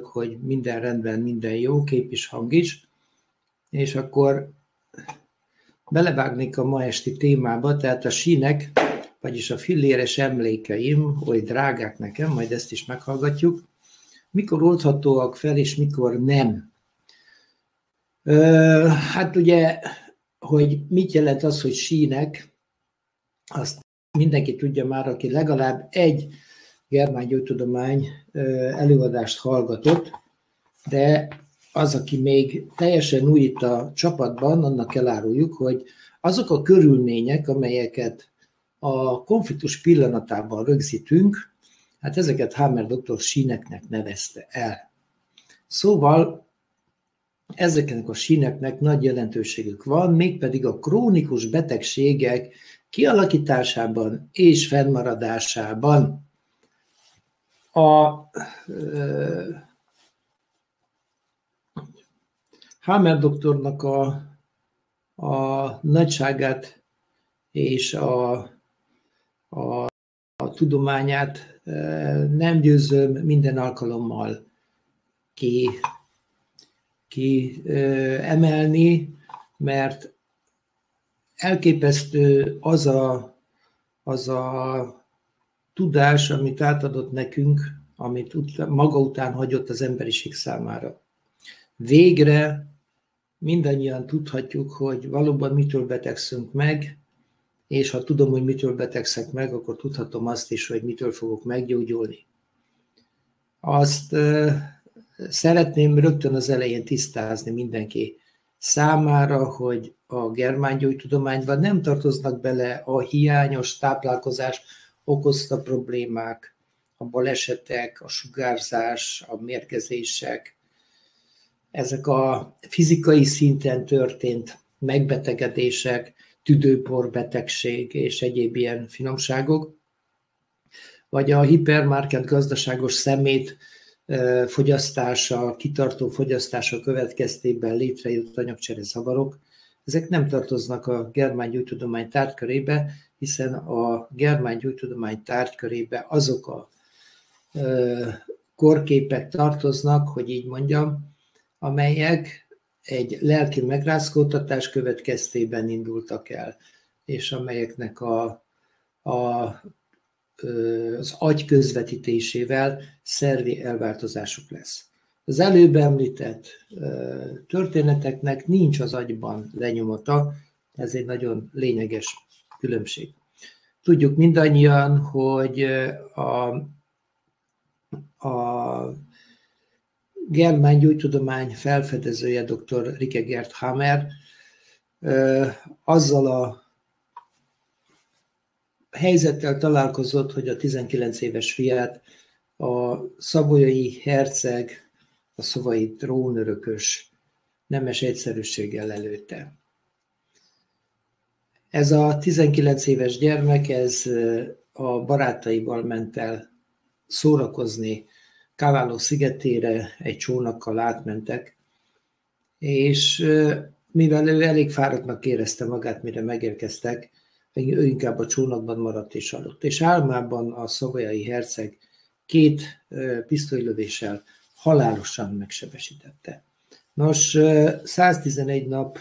örülök, hogy minden rendben, minden jó, kép is, hang is, és akkor belevágnék a ma esti témába, tehát a sínek, vagyis a filléres emlékeim, oly drágák nekem, majd ezt is meghallgatjuk, mikor oldhatóak fel, és mikor nem. Hát ugye, hogy mit jelent az, hogy sínek, azt mindenki tudja már, aki legalább egy germán gyógytudomány előadást hallgatott, de az, aki még teljesen új itt a csapatban, annak eláruljuk, hogy azok a körülmények, amelyeket a konfliktus pillanatában rögzítünk, hát ezeket Hammer doktor síneknek nevezte el. Szóval ezeknek a síneknek nagy jelentőségük van, mégpedig a krónikus betegségek kialakításában és fennmaradásában. A Hammer doktornak a, a nagyságát és a, a, a tudományát nem győzöm minden alkalommal ki, ki emelni, mert elképesztő az a, az a tudás, amit átadott nekünk, amit ut- maga után hagyott az emberiség számára. Végre mindannyian tudhatjuk, hogy valóban mitől betegszünk meg, és ha tudom, hogy mitől betegszek meg, akkor tudhatom azt is, hogy mitől fogok meggyógyulni. Azt szeretném rögtön az elején tisztázni mindenki számára, hogy a germán gyógytudományban nem tartoznak bele a hiányos táplálkozás okozta problémák, a balesetek, a sugárzás, a mérgezések, ezek a fizikai szinten történt megbetegedések, tüdőporbetegség és egyéb ilyen finomságok, vagy a hipermarket gazdaságos szemét fogyasztása, kitartó fogyasztása következtében létrejött anyagcsere zavarok, ezek nem tartoznak a germán gyógytudomány tárgykörébe, hiszen a germán gyógytudomány tárgykörébe azok a korképek tartoznak, hogy így mondjam, amelyek egy lelki megrázkódtatás következtében indultak el, és amelyeknek a, a, az agy közvetítésével szervi elváltozásuk lesz. Az előbb említett történeteknek nincs az agyban lenyomata, ez egy nagyon lényeges különbség. Tudjuk mindannyian, hogy a, a germán gyógytudomány felfedezője dr. Rike Gert Hammer azzal a helyzettel találkozott, hogy a 19 éves fiát a szabolyai herceg, a szavai trónörökös nemes egyszerűséggel lelőtte. Ez a 19 éves gyermek, ez a barátaival ment el szórakozni Káváló szigetére egy csónakkal átmentek, és mivel ő elég fáradtnak érezte magát, mire megérkeztek, ő inkább a csónakban maradt és aludt. És álmában a szavajai herceg két pisztolylövéssel halálosan megsebesítette. Nos, 111 nap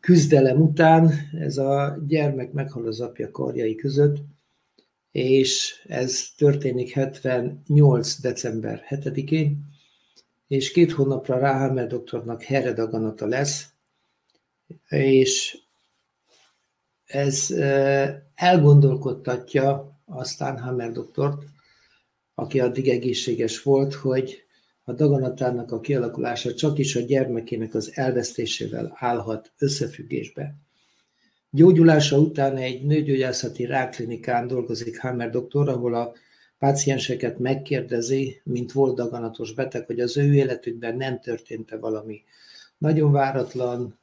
küzdelem után ez a gyermek meghal az apja karjai között, és ez történik 78. december 7-én, és két hónapra rá Hammer doktornak heredaganata lesz, és ez elgondolkodtatja aztán Hammer doktort, aki addig egészséges volt, hogy a daganatának a kialakulása csak is a gyermekének az elvesztésével állhat összefüggésbe. Gyógyulása után egy nőgyógyászati ráklinikán dolgozik Hammer doktor, ahol a pácienseket megkérdezi, mint volt daganatos beteg, hogy az ő életükben nem történt-e valami nagyon váratlan,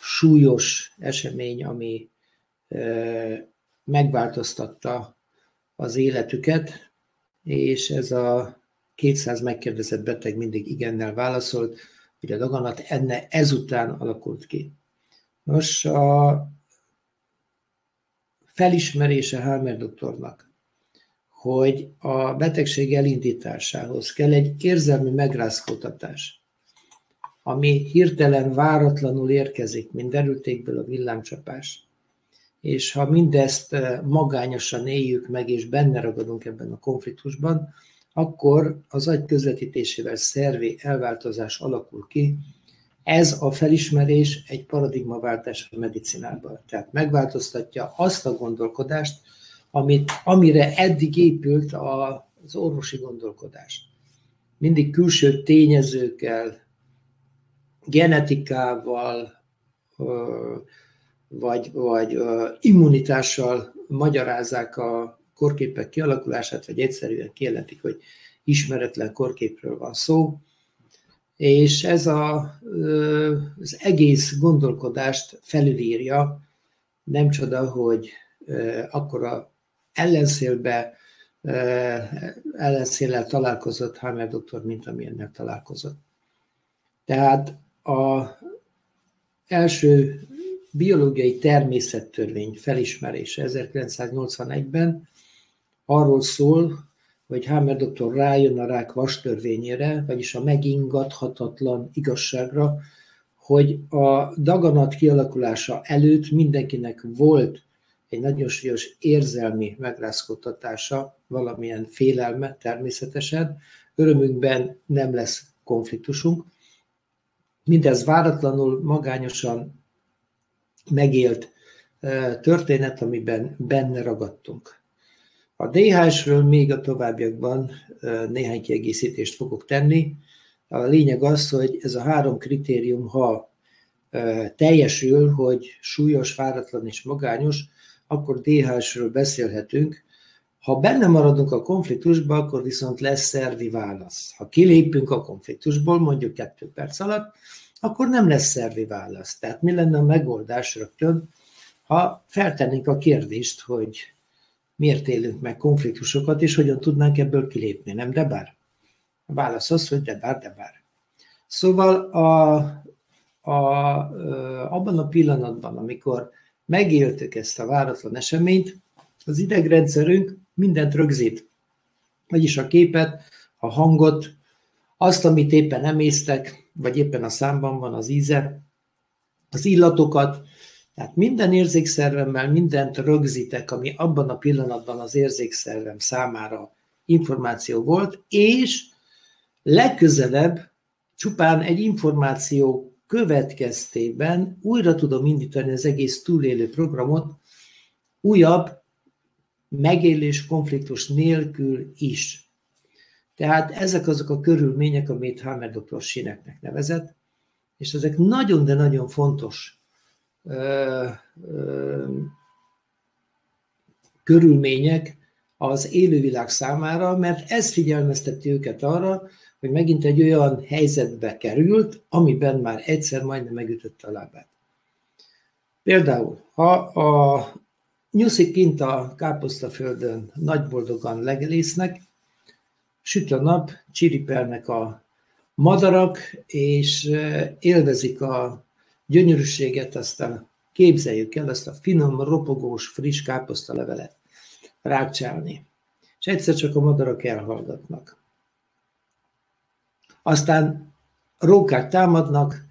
súlyos esemény, ami megváltoztatta az életüket, és ez a 200 megkérdezett beteg mindig igennel válaszolt, hogy a daganat enne ezután alakult ki. Nos, a felismerése Halmer doktornak, hogy a betegség elindításához kell egy érzelmi megrázkódtatás, ami hirtelen, váratlanul érkezik, mint derültékből a villámcsapás. És ha mindezt eh, magányosan éljük meg, és benne ragadunk ebben a konfliktusban, akkor az agy közvetítésével szervi elváltozás alakul ki. Ez a felismerés egy paradigmaváltás a medicinában. Tehát megváltoztatja azt a gondolkodást, amit, amire eddig épült az orvosi gondolkodás. Mindig külső tényezőkkel, genetikával, vagy, vagy immunitással magyarázzák a korképek kialakulását, vagy egyszerűen kijelentik, hogy ismeretlen korképről van szó. És ez a, az egész gondolkodást felülírja, nem csoda, hogy akkor a ellenszélbe ellenszéllel találkozott Hammer doktor, mint amilyennek találkozott. Tehát a első biológiai természettörvény felismerése 1981-ben arról szól, hogy Hammer doktor rájön a rák vastörvényére, vagyis a megingathatatlan igazságra, hogy a daganat kialakulása előtt mindenkinek volt egy nagyon súlyos érzelmi megrázkodtatása, valamilyen félelme természetesen, örömünkben nem lesz konfliktusunk. Mindez váratlanul, magányosan megélt történet, amiben benne ragadtunk. A DHS-ről még a továbbiakban néhány kiegészítést fogok tenni. A lényeg az, hogy ez a három kritérium, ha teljesül, hogy súlyos, fáradtlan és magányos, akkor DHS-ről beszélhetünk. Ha benne maradunk a konfliktusba, akkor viszont lesz szervi válasz. Ha kilépünk a konfliktusból, mondjuk kettő perc alatt, akkor nem lesz szervi válasz. Tehát mi lenne a megoldás rögtön, ha feltennénk a kérdést, hogy miért élünk meg konfliktusokat, és hogyan tudnánk ebből kilépni, nem de bár? A válasz az, hogy de bár, de bár. Szóval a, a, abban a pillanatban, amikor megéltük ezt a váratlan eseményt, az idegrendszerünk mindent rögzít. Vagyis a képet, a hangot, azt, amit éppen emésztek, vagy éppen a számban van az íze, az illatokat, tehát minden érzékszervemmel mindent rögzítek, ami abban a pillanatban az érzékszervem számára információ volt, és legközelebb csupán egy információ következtében újra tudom indítani az egész túlélő programot, újabb megélés konfliktus nélkül is. Tehát ezek azok a körülmények, amit Hammer dr. Sineknek nevezett, és ezek nagyon, de nagyon fontos ö, ö, körülmények az élővilág számára, mert ez figyelmezteti őket arra, hogy megint egy olyan helyzetbe került, amiben már egyszer majdnem megütötte a lábát. Például, ha a nyuszik kint a káposztaföldön nagyboldogan legelésznek, süt a nap, csiripelnek a madarak, és élvezik a gyönyörűséget, aztán képzeljük el azt a finom, ropogós, friss káposztalevelet rákcsálni. És egyszer csak a madarak elhallgatnak. Aztán rókák támadnak,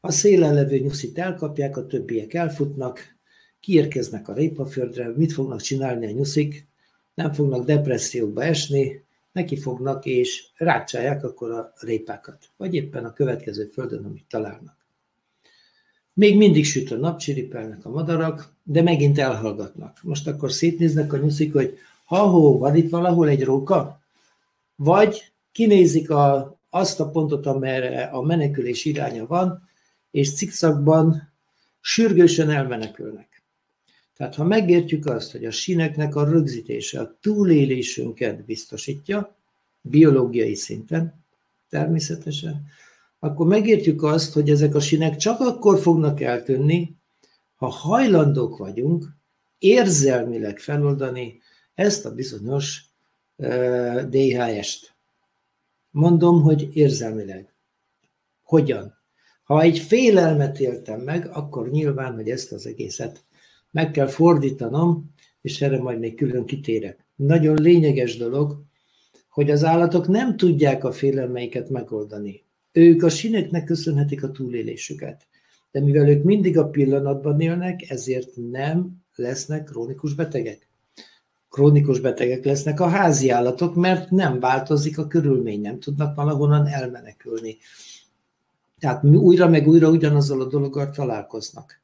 a szélen levő nyuszit elkapják, a többiek elfutnak, kiérkeznek a répaföldre, mit fognak csinálni a nyuszik, nem fognak depresszióba esni, neki fognak és rácsálják akkor a répákat, vagy éppen a következő földön, amit találnak. Még mindig süt a nap, csiripelnek a madarak, de megint elhallgatnak. Most akkor szétnéznek a nyuszik, hogy ha-hó, van itt valahol egy róka? Vagy kinézik a azt a pontot, amerre a menekülés iránya van, és cikszakban sürgősen elmenekülnek. Tehát ha megértjük azt, hogy a sineknek a rögzítése a túlélésünket biztosítja, biológiai szinten természetesen, akkor megértjük azt, hogy ezek a sinek csak akkor fognak eltűnni, ha hajlandók vagyunk érzelmileg feloldani ezt a bizonyos DHS-t. Mondom, hogy érzelmileg. Hogyan? Ha egy félelmet éltem meg, akkor nyilván, hogy ezt az egészet meg kell fordítanom, és erre majd még külön kitérek. nagyon lényeges dolog, hogy az állatok nem tudják a félelmeiket megoldani. Ők a sineknek köszönhetik a túlélésüket. De mivel ők mindig a pillanatban élnek, ezért nem lesznek krónikus betegek. Krónikus betegek lesznek a házi állatok, mert nem változik a körülmény, nem tudnak valahonnan elmenekülni. Tehát újra meg újra ugyanazzal a dologgal találkoznak.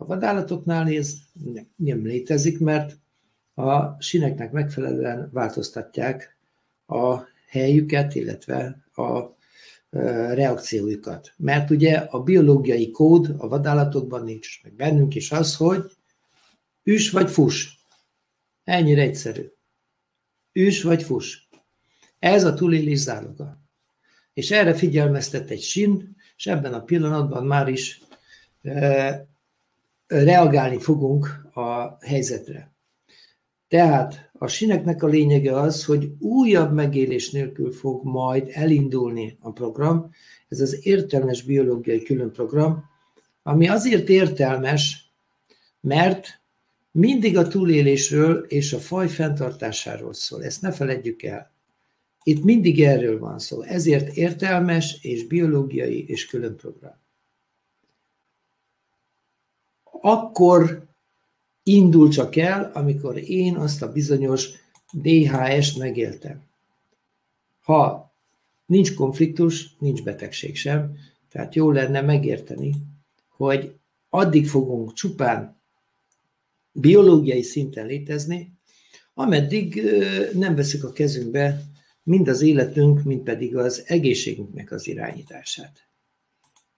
A vadállatoknál ez nem létezik, mert a sineknek megfelelően változtatják a helyüket, illetve a reakciójukat. Mert ugye a biológiai kód a vadállatokban nincs, meg bennünk is az, hogy üs vagy fus. Ennyire egyszerű. Üs vagy fus. Ez a túlélés záloga. És erre figyelmeztet egy sin, és ebben a pillanatban már is reagálni fogunk a helyzetre. Tehát a sineknek a lényege az, hogy újabb megélés nélkül fog majd elindulni a program. Ez az értelmes biológiai különprogram, ami azért értelmes, mert mindig a túlélésről és a faj fenntartásáról szól. Ezt ne feledjük el. Itt mindig erről van szó. Ezért értelmes és biológiai és különprogram. Akkor indul csak el, amikor én azt a bizonyos DHS-t megéltem. Ha nincs konfliktus, nincs betegség sem, tehát jó lenne megérteni, hogy addig fogunk csupán biológiai szinten létezni, ameddig nem veszik a kezünkbe mind az életünk, mind pedig az egészségünknek az irányítását.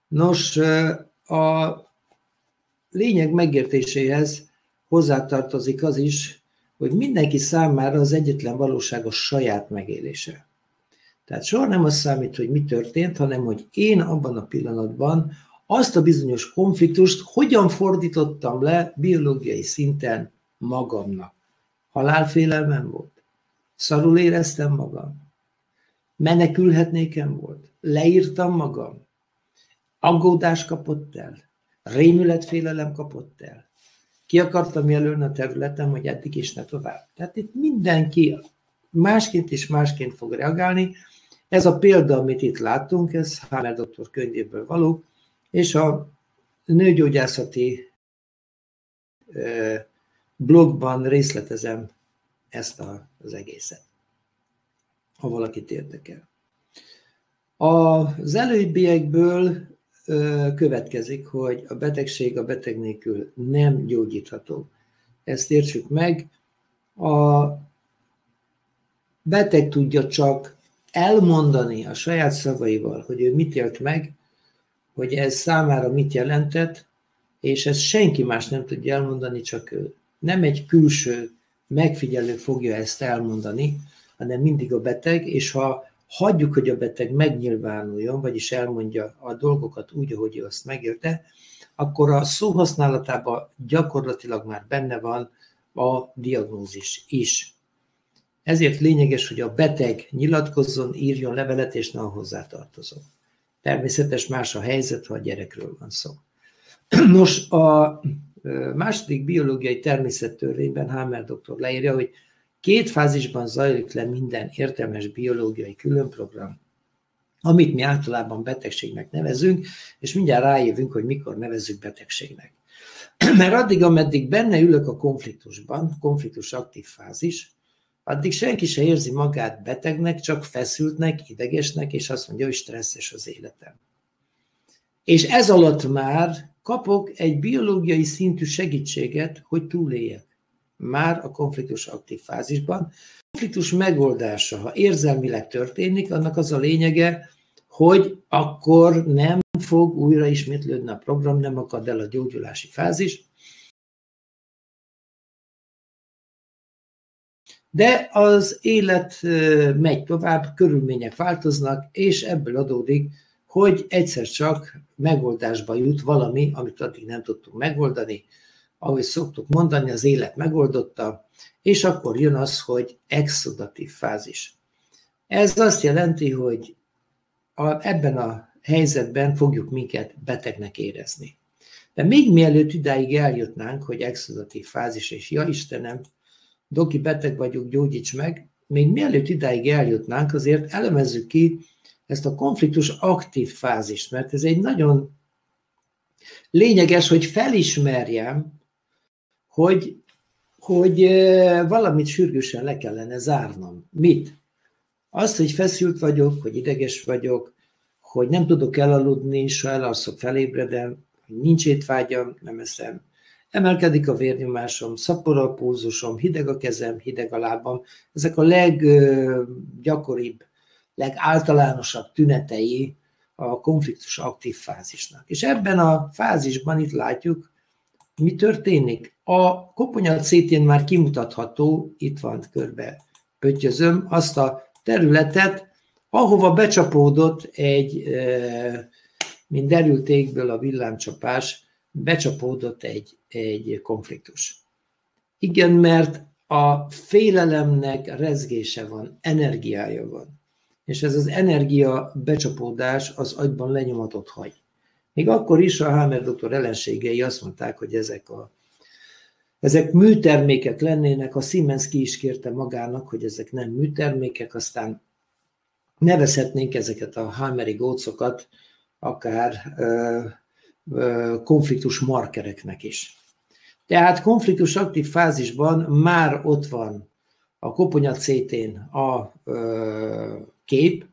Nos, a lényeg megértéséhez hozzátartozik az is, hogy mindenki számára az egyetlen valóság a saját megélése. Tehát soha nem az számít, hogy mi történt, hanem hogy én abban a pillanatban azt a bizonyos konfliktust hogyan fordítottam le biológiai szinten magamnak. Halálfélelmem volt. Szarul éreztem magam. Menekülhetnékem volt. Leírtam magam. Aggódás kapott el. Rémületfélelem kapott el ki akartam jelölni a területem, hogy eddig is ne tovább. Tehát itt mindenki másként is másként fog reagálni. Ez a példa, amit itt láttunk, ez Hammer doktor könyvéből való, és a nőgyógyászati blogban részletezem ezt az egészet, ha valakit érdekel. Az előbbiekből következik, hogy a betegség a beteg nélkül nem gyógyítható. Ezt értsük meg. A beteg tudja csak elmondani a saját szavaival, hogy ő mit élt meg, hogy ez számára mit jelentett, és ezt senki más nem tudja elmondani, csak ő. Nem egy külső megfigyelő fogja ezt elmondani, hanem mindig a beteg, és ha hagyjuk, hogy a beteg megnyilvánuljon, vagyis elmondja a dolgokat úgy, ahogy ő azt megérte, akkor a szóhasználatában gyakorlatilag már benne van a diagnózis is. Ezért lényeges, hogy a beteg nyilatkozzon, írjon levelet, és ne a hozzátartozó. Természetes más a helyzet, ha a gyerekről van szó. Nos, a második biológiai természettörvényben Hammer doktor leírja, hogy Két fázisban zajlik le minden értelmes biológiai különprogram, amit mi általában betegségnek nevezünk, és mindjárt rájövünk, hogy mikor nevezzük betegségnek. Mert addig, ameddig benne ülök a konfliktusban, konfliktus aktív fázis, addig senki se érzi magát betegnek, csak feszültnek, idegesnek, és azt mondja, hogy stresszes az életem. És ez alatt már kapok egy biológiai szintű segítséget, hogy túléljek már a konfliktus aktív fázisban. A konfliktus megoldása, ha érzelmileg történik, annak az a lényege, hogy akkor nem fog újra ismétlődni a program, nem akad el a gyógyulási fázis, De az élet megy tovább, körülmények változnak, és ebből adódik, hogy egyszer csak megoldásba jut valami, amit addig nem tudtunk megoldani, ahogy szoktuk mondani, az élet megoldotta, és akkor jön az, hogy exodatív fázis. Ez azt jelenti, hogy a, ebben a helyzetben fogjuk minket betegnek érezni. De még mielőtt idáig eljutnánk, hogy exodatív fázis, és ja Istenem, doki beteg vagyok, gyógyíts meg, még mielőtt idáig eljutnánk, azért elemezzük ki ezt a konfliktus aktív fázist, mert ez egy nagyon lényeges, hogy felismerjem, hogy, hogy valamit sürgősen le kellene zárnom. Mit? Azt, hogy feszült vagyok, hogy ideges vagyok, hogy nem tudok elaludni, ha elalszok, felébredem, nincs étvágyam, nem eszem, emelkedik a vérnyomásom, szapor a pulzusom, hideg a kezem, hideg a lábam. Ezek a leggyakoribb, legáltalánosabb tünetei a konfliktus aktív fázisnak. És ebben a fázisban itt látjuk, mi történik. A koponya CT-n már kimutatható, itt van körbe pöttyözöm, azt a területet, ahova becsapódott egy, mint derült égből a villámcsapás, becsapódott egy, egy konfliktus. Igen, mert a félelemnek rezgése van, energiája van. És ez az energia becsapódás az agyban lenyomatot hagy. Még akkor is a Hammer doktor ellenségei azt mondták, hogy ezek a ezek műtermékek lennének, a Siemens ki is kérte magának, hogy ezek nem műtermékek, aztán nevezhetnénk ezeket a Hammeri gócokat akár ö, ö, konfliktus markereknek is. Tehát konfliktus aktív fázisban már ott van a koponya CT-n a ö, kép,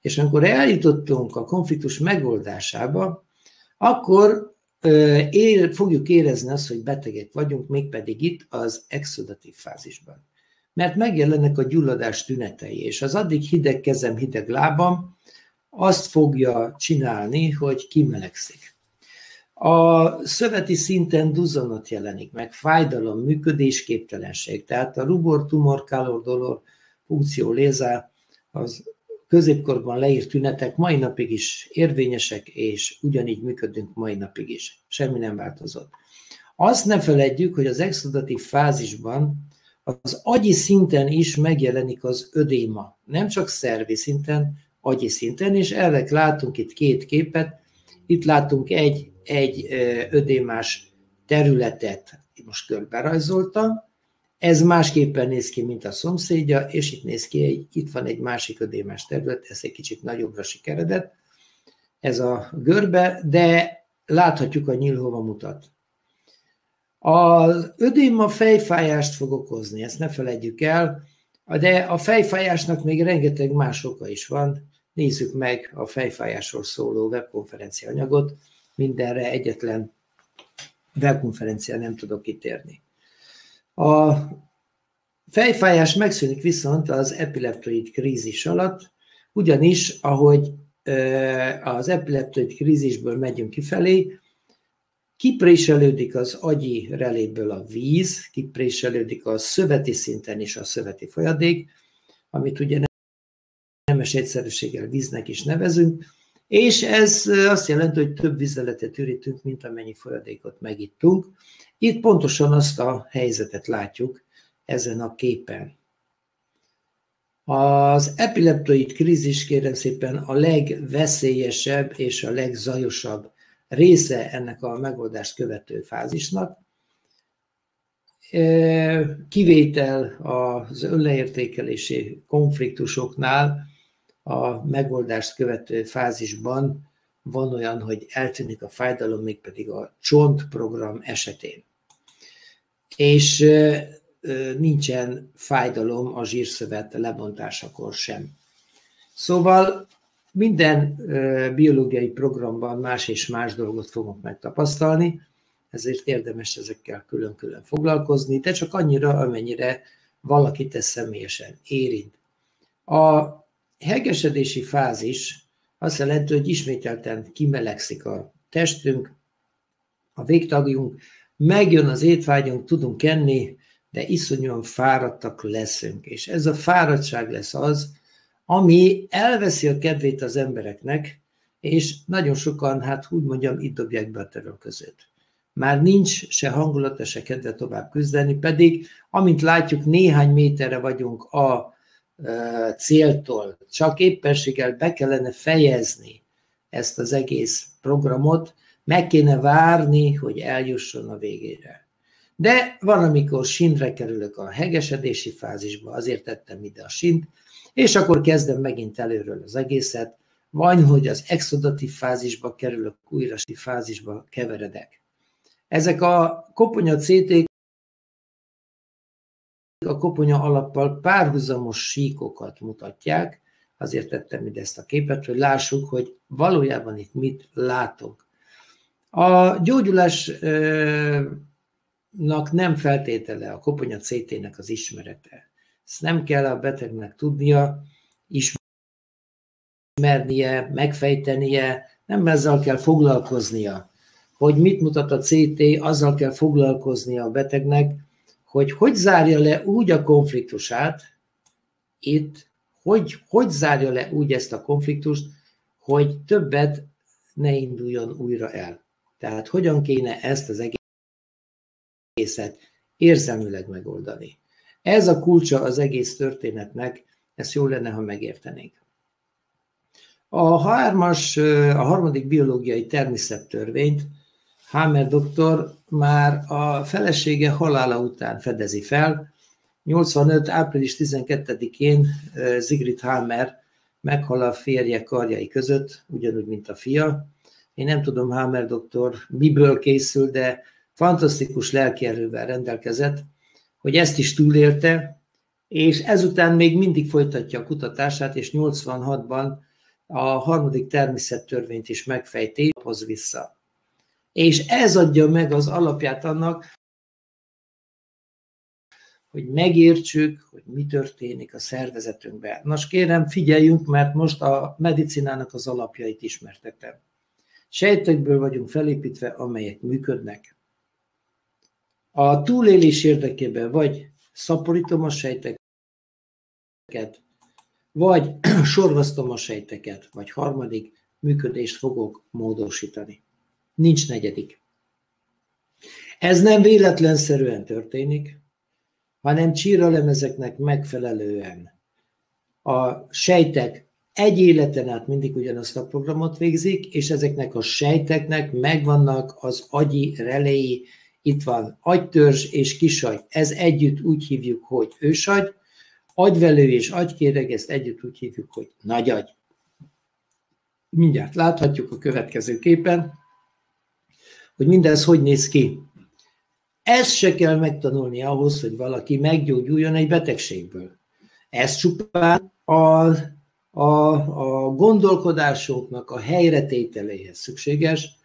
és amikor eljutottunk a konfliktus megoldásába, akkor ér, fogjuk érezni azt, hogy betegek vagyunk, mégpedig itt az exodatív fázisban. Mert megjelennek a gyulladás tünetei, és az addig hideg kezem, hideg lábam azt fogja csinálni, hogy kimelegszik. A szöveti szinten duzzanat jelenik meg, fájdalom, működésképtelenség, tehát a rubor, tumor, kálor, dolor, funkció, léza, az középkorban leírt tünetek mai napig is érvényesek, és ugyanígy működünk mai napig is. Semmi nem változott. Azt ne feledjük, hogy az exodatív fázisban az agyi szinten is megjelenik az ödéma. Nem csak szervi szinten, agyi szinten, és erre látunk itt két képet. Itt látunk egy, egy ödémás területet, most körbe ez másképpen néz ki, mint a szomszédja, és itt néz ki, egy, itt van egy másik ödémes terület, ez egy kicsit nagyobbra sikeredett, ez a görbe, de láthatjuk a nyíl hova mutat. Az ödéma fejfájást fog okozni, ezt ne felejtjük el, de a fejfájásnak még rengeteg más oka is van. Nézzük meg a fejfájásról szóló webkonferencia anyagot, mindenre egyetlen webkonferencia nem tudok kitérni. A fejfájás megszűnik viszont az epileptoid krízis alatt, ugyanis, ahogy az epileptoid krízisből megyünk kifelé, kipréselődik az agyi reléből a víz, kipréselődik a szöveti szinten is a szöveti folyadék, amit ugye nemes egyszerűséggel víznek is nevezünk, és ez azt jelenti, hogy több vizeletet ürítünk, mint amennyi folyadékot megittunk. Itt pontosan azt a helyzetet látjuk ezen a képen. Az epileptoid krízis kérem szépen a legveszélyesebb és a legzajosabb része ennek a megoldást követő fázisnak. Kivétel az önleértékelési konfliktusoknál a megoldást követő fázisban van olyan, hogy eltűnik a fájdalom, mégpedig a csontprogram esetén. És nincsen fájdalom a zsírszövet lebontásakor sem. Szóval minden biológiai programban más és más dolgot fogunk megtapasztalni, ezért érdemes ezekkel külön-külön foglalkozni, de csak annyira, amennyire valakit ez személyesen érint. A hegesedési fázis azt jelenti, hogy ismételten kimelegszik a testünk, a végtagjunk, megjön az étvágyunk, tudunk enni, de iszonyúan fáradtak leszünk. És ez a fáradtság lesz az, ami elveszi a kedvét az embereknek, és nagyon sokan, hát úgy mondjam, itt dobják be a törölközőt. Már nincs se hangulata, se kedve tovább küzdeni, pedig amint látjuk, néhány méterre vagyunk a céltól, csak éppenséggel be kellene fejezni ezt az egész programot, meg kéne várni, hogy eljusson a végére. De van, amikor sintre kerülök a hegesedési fázisba, azért tettem ide a sint, és akkor kezdem megint előről az egészet, vagy hogy az exodatív fázisba kerülök, újra fázisba keveredek. Ezek a koponya CT a koponya alappal párhuzamos síkokat mutatják, azért tettem ide ezt a képet, hogy lássuk, hogy valójában itt mit látok. A gyógyulásnak nem feltétele a koponya CT-nek az ismerete. Ezt nem kell a betegnek tudnia, ismernie, megfejtenie, nem ezzel kell foglalkoznia. Hogy mit mutat a CT, azzal kell foglalkoznia a betegnek, hogy hogy zárja le úgy a konfliktusát, itt, hogy, hogy zárja le úgy ezt a konfliktust, hogy többet ne induljon újra el. Tehát hogyan kéne ezt az egészet érzelmileg megoldani. Ez a kulcsa az egész történetnek, ezt jó lenne, ha megértenénk. A hármas, a harmadik biológiai természettörvényt Hammer doktor már a felesége halála után fedezi fel. 85. április 12-én Zigrid Hammer meghal a férje karjai között, ugyanúgy, mint a fia. Én nem tudom, Hammer doktor miből készül, de fantasztikus lelkierővel rendelkezett, hogy ezt is túlélte, és ezután még mindig folytatja a kutatását, és 86-ban a harmadik természettörvényt is megfejti, hoz vissza. És ez adja meg az alapját annak, hogy megértsük, hogy mi történik a szervezetünkben. Nos kérem, figyeljünk, mert most a medicinának az alapjait ismertetem. Sejtekből vagyunk felépítve, amelyek működnek. A túlélés érdekében vagy szaporítom a sejteket, vagy sorvasztom a sejteket, vagy harmadik működést fogok módosítani. Nincs negyedik. Ez nem véletlenszerűen történik, hanem csíralemezeknek megfelelően a sejtek egy életen át mindig ugyanazt a programot végzik, és ezeknek a sejteknek megvannak az agyi reléi, itt van agytörzs és kisagy. Ez együtt úgy hívjuk, hogy ősagy, agyvelő és agykéreg, ezt együtt úgy hívjuk, hogy nagy agy. Mindjárt láthatjuk a következő képen, hogy mindez hogy néz ki. Ezt se kell megtanulni ahhoz, hogy valaki meggyógyuljon egy betegségből. Ez csupán a, a, a gondolkodásunknak a helyretételéhez szükséges,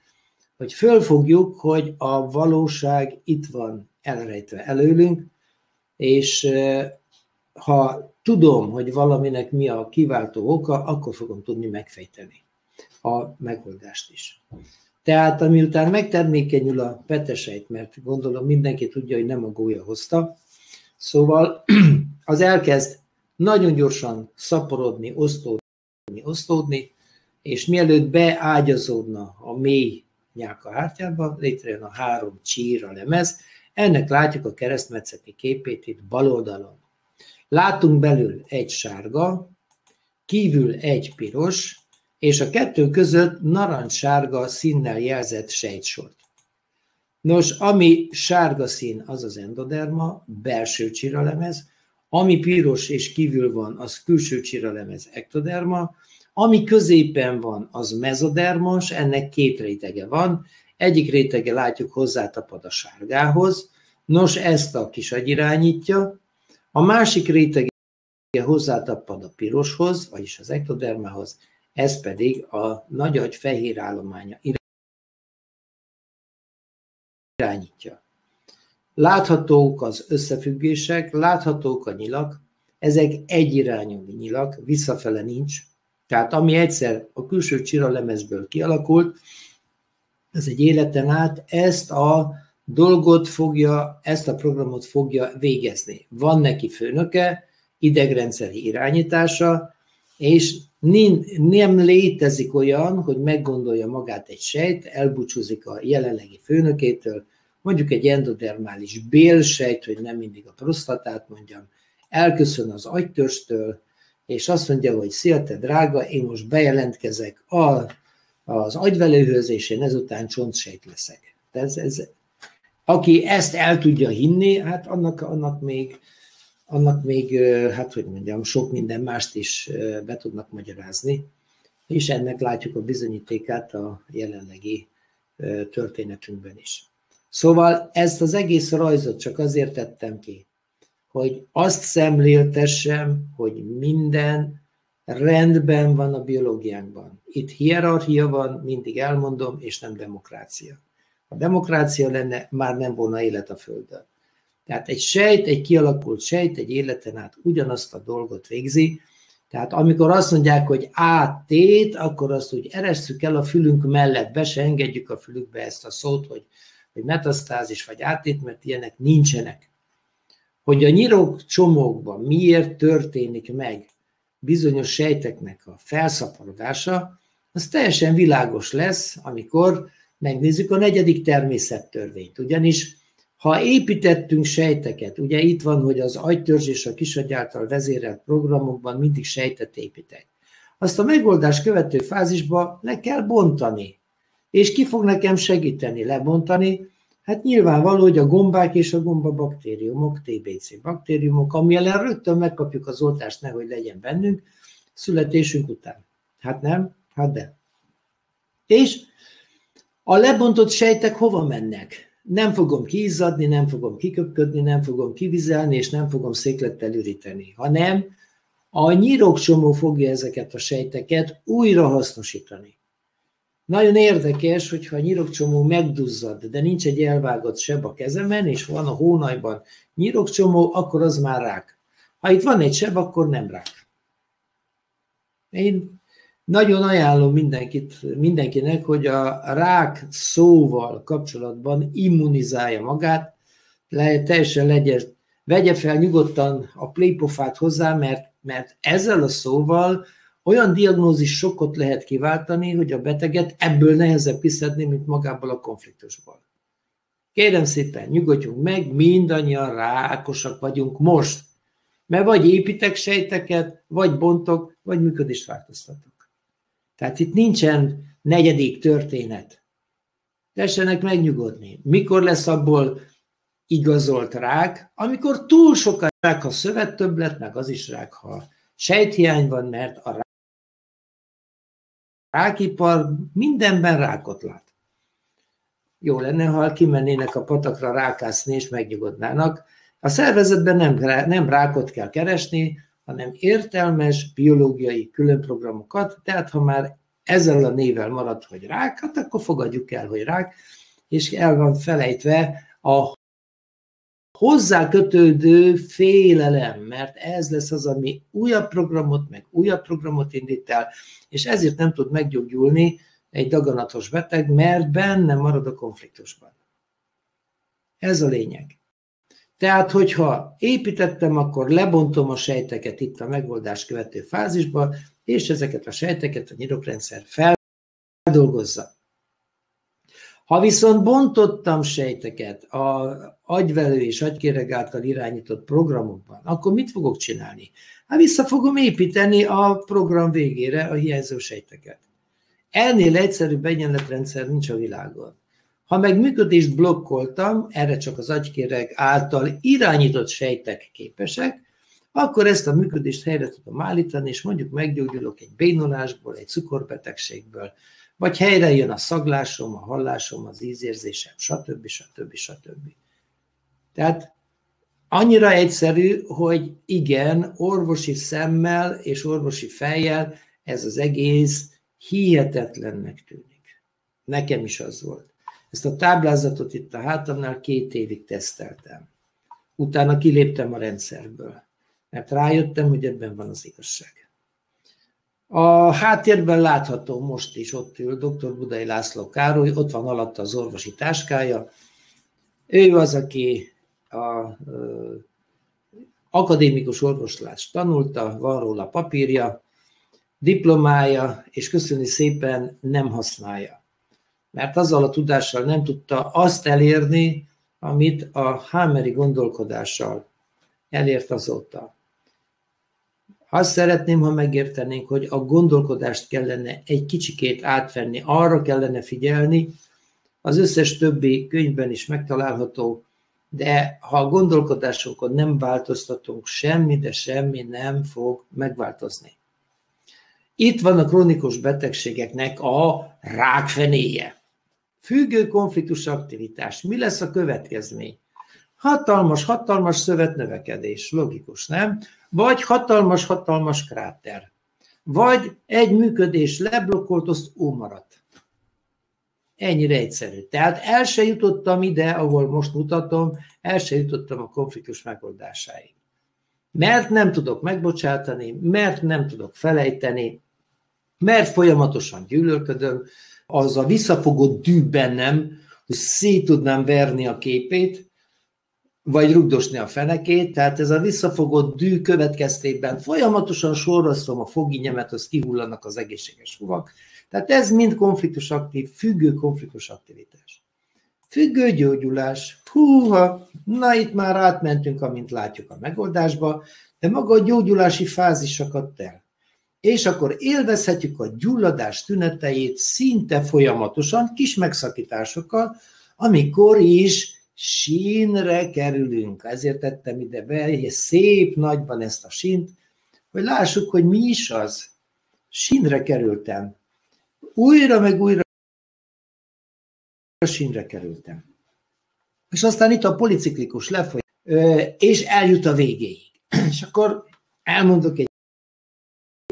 hogy fölfogjuk, hogy a valóság itt van elrejtve előlünk, és ha tudom, hogy valaminek mi a kiváltó oka, akkor fogom tudni megfejteni a megoldást is. Tehát amiután megtermékenyül a petesejt, mert gondolom mindenki tudja, hogy nem a gólya hozta, szóval az elkezd nagyon gyorsan szaporodni, osztódni, osztódni, és mielőtt beágyazódna a mély nyálka hártyába, létrejön a három csíra lemez, ennek látjuk a keresztmetszeti képét itt bal oldalon. Látunk belül egy sárga, kívül egy piros, és a kettő között narancssárga színnel jelzett sejtsort. Nos, ami sárga szín, az az endoderma, belső csiralemez, ami piros és kívül van, az külső csiralemez, ektoderma, ami középen van, az mezodermos, ennek két rétege van, egyik rétege látjuk hozzátapad a sárgához, nos ezt a kisagy irányítja, a másik rétege hozzátapad a piroshoz, vagyis az ektodermához, ez pedig a nagyagy fehér állománya irányítja. Láthatók az összefüggések, láthatók a nyilak, ezek egyirányú nyilak, visszafele nincs, tehát ami egyszer a külső csiralemezből kialakult, ez egy életen át ezt a dolgot fogja, ezt a programot fogja végezni. Van neki főnöke, idegrendszeri irányítása, és nem létezik olyan, hogy meggondolja magát egy sejt, elbúcsúzik a jelenlegi főnökétől, mondjuk egy endodermális bélsejt, hogy nem mindig a prostatát mondjam, elköszön az agytörstől, és azt mondja, hogy szia, te drága, én most bejelentkezek a, az agyvelőhöz, és én ezután csontsejt leszek. Ez, ez, Aki ezt el tudja hinni, hát annak, annak még, annak még, hát hogy mondjam, sok minden mást is be tudnak magyarázni, és ennek látjuk a bizonyítékát a jelenlegi történetünkben is. Szóval ezt az egész rajzot csak azért tettem ki, hogy azt szemléltessem, hogy minden rendben van a biológiánkban. Itt hierarchia van, mindig elmondom, és nem demokrácia. Ha demokrácia lenne, már nem volna élet a Földön. Tehát egy sejt, egy kialakult sejt egy életen át ugyanazt a dolgot végzi, tehát amikor azt mondják, hogy átét, akkor azt úgy eresszük el a fülünk mellett, be se engedjük a fülükbe ezt a szót, hogy, hogy metasztázis vagy átét, mert ilyenek nincsenek. Hogy a nyirok csomókban miért történik meg bizonyos sejteknek a felszaporodása, az teljesen világos lesz, amikor megnézzük a negyedik természettörvényt. Ugyanis ha építettünk sejteket, ugye itt van, hogy az agytörzs és a kisagy által vezérelt programokban mindig sejtet építek. Azt a megoldás követő fázisba le kell bontani. És ki fog nekem segíteni lebontani? Hát nyilvánvaló, hogy a gombák és a gombabaktériumok, TBC baktériumok, ami ellen rögtön megkapjuk az oltást, nehogy legyen bennünk, születésünk után. Hát nem? Hát de. És a lebontott sejtek hova mennek? Nem fogom kiizzadni, nem fogom kiköpködni, nem fogom kivizelni, és nem fogom széklettel üríteni, hanem a nyirokcsomó fogja ezeket a sejteket újra hasznosítani. Nagyon érdekes, hogyha a nyirokcsomó megduzzad, de nincs egy elvágott seb a kezemen, és van a hónajban nyirokcsomó, akkor az már rák. Ha itt van egy seb, akkor nem rák. Én nagyon ajánlom mindenkit, mindenkinek, hogy a rák szóval kapcsolatban immunizálja magát, le, teljesen legyen, vegye fel nyugodtan a playpofát hozzá, mert, mert ezzel a szóval olyan diagnózis sokkot lehet kiváltani, hogy a beteget ebből nehezebb kiszedni, mint magából a konfliktusból. Kérem szépen, nyugodjunk meg, mindannyian rákosak vagyunk most. Mert vagy építek sejteket, vagy bontok, vagy működést változtatok. Tehát itt nincsen negyedik történet. Tessenek megnyugodni. Mikor lesz abból igazolt rák? Amikor túl sok a rák, ha szövettöbblet, meg az is rák, ha sejthiány van, mert a rákipar mindenben rákot lát. Jó lenne, ha kimennének a patakra rákászni és megnyugodnának. A szervezetben nem, nem rákot kell keresni, hanem értelmes biológiai különprogramokat, tehát ha már ezzel a nével marad, hogy rák, hát akkor fogadjuk el, hogy rák, és el van felejtve a hozzá kötődő félelem, mert ez lesz az, ami újabb programot, meg újabb programot indít el, és ezért nem tud meggyógyulni egy daganatos beteg, mert benne marad a konfliktusban. Ez a lényeg. Tehát, hogyha építettem, akkor lebontom a sejteket itt a megoldás követő fázisba, és ezeket a sejteket a nyirokrendszer feldolgozza. Ha viszont bontottam sejteket a agyvelő és agykéreg által irányított programokban, akkor mit fogok csinálni? Hát vissza fogom építeni a program végére a hiányzó sejteket. Ennél egyszerűbb egyenletrendszer nincs a világon. Ha meg működést blokkoltam, erre csak az agykéreg által irányított sejtek képesek, akkor ezt a működést helyre tudom állítani, és mondjuk meggyógyulok egy bénulásból, egy cukorbetegségből, vagy helyre jön a szaglásom, a hallásom, az ízérzésem, stb. stb. stb. Tehát annyira egyszerű, hogy igen, orvosi szemmel és orvosi fejjel ez az egész hihetetlennek tűnik. Nekem is az volt. Ezt a táblázatot itt a hátamnál két évig teszteltem. Utána kiléptem a rendszerből, mert rájöttem, hogy ebben van az igazság. A háttérben látható most is ott ül dr. Budai László Károly, ott van alatta az orvosi táskája. Ő az, aki a akadémikus orvoslást tanulta, van róla papírja, diplomája, és köszöni szépen nem használja. Mert azzal a tudással nem tudta azt elérni, amit a Hámeri gondolkodással elért azóta. Azt szeretném, ha megértenénk, hogy a gondolkodást kellene egy kicsikét átvenni, arra kellene figyelni, az összes többi könyvben is megtalálható, de ha a gondolkodásunkon nem változtatunk, semmi, de semmi nem fog megváltozni. Itt van a krónikus betegségeknek a rákfenéje. Függő konfliktus aktivitás. Mi lesz a következmény? Hatalmas, hatalmas szövetnövekedés, logikus, nem? Vagy hatalmas, hatalmas kráter. Vagy egy működés leblokkolt, azt ó maradt. Ennyire egyszerű. Tehát el se jutottam ide, ahol most mutatom, el se jutottam a konfliktus megoldásáig. Mert nem tudok megbocsátani, mert nem tudok felejteni, mert folyamatosan gyűlölködöm, az a visszafogott dű bennem, hogy szét tudnám verni a képét, vagy rugdosni a fenekét, tehát ez a visszafogott dű következtében folyamatosan sorrasztom a foginyemet, az kihullanak az egészséges fuvak. Tehát ez mind konfliktus aktív, függő konfliktus aktivitás. Függő gyógyulás. Húha, na itt már átmentünk, amint látjuk a megoldásba, de maga a gyógyulási fázis akadt el. És akkor élvezhetjük a gyulladás tüneteit szinte folyamatosan, kis megszakításokkal, amikor is sínre kerülünk. Ezért tettem ide be, szép nagyban ezt a sínt, hogy lássuk, hogy mi is az. Sínre kerültem. Újra meg újra sínre kerültem. És aztán itt a policiklikus lefoly, és eljut a végéig. És akkor elmondok egy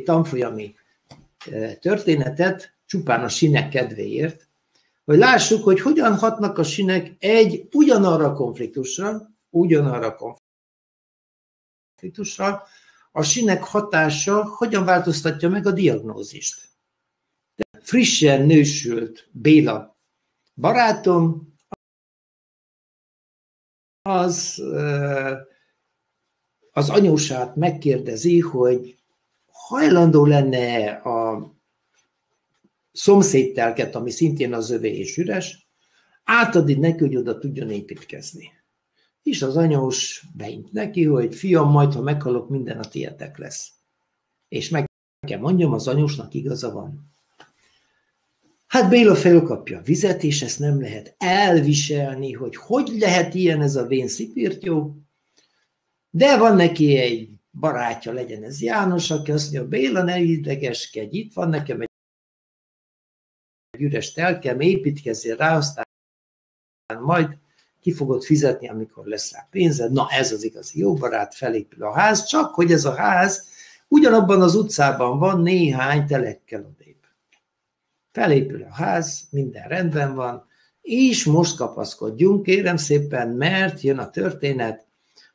tanfolyami történetet, csupán a sinek kedvéért, hogy lássuk, hogy hogyan hatnak a sinek egy ugyanarra a konfliktusra, ugyanarra a konfliktusra, a sinek hatása hogyan változtatja meg a diagnózist. De frissen nősült Béla barátom, az az anyósát megkérdezi, hogy hajlandó lenne a szomszédtelket, ami szintén az övé és üres, átadni neki, hogy oda tudjon építkezni. És az anyós beint neki, hogy fiam, majd ha meghalok, minden a tietek lesz. És meg kell mondjam, az anyósnak igaza van. Hát Béla felkapja a vizet, és ezt nem lehet elviselni, hogy hogy lehet ilyen ez a vén szipirtyó, de van neki egy barátja, legyen ez János, aki azt mondja, Béla, ne idegeskedj, itt van nekem egy üres telkem, építkezzél rá, aztán majd ki fogod fizetni, amikor lesz rá pénzed. Na ez az igazi jó barát, felépül a ház, csak hogy ez a ház ugyanabban az utcában van néhány telekkel odébb. Felépül a ház, minden rendben van, és most kapaszkodjunk, kérem szépen, mert jön a történet.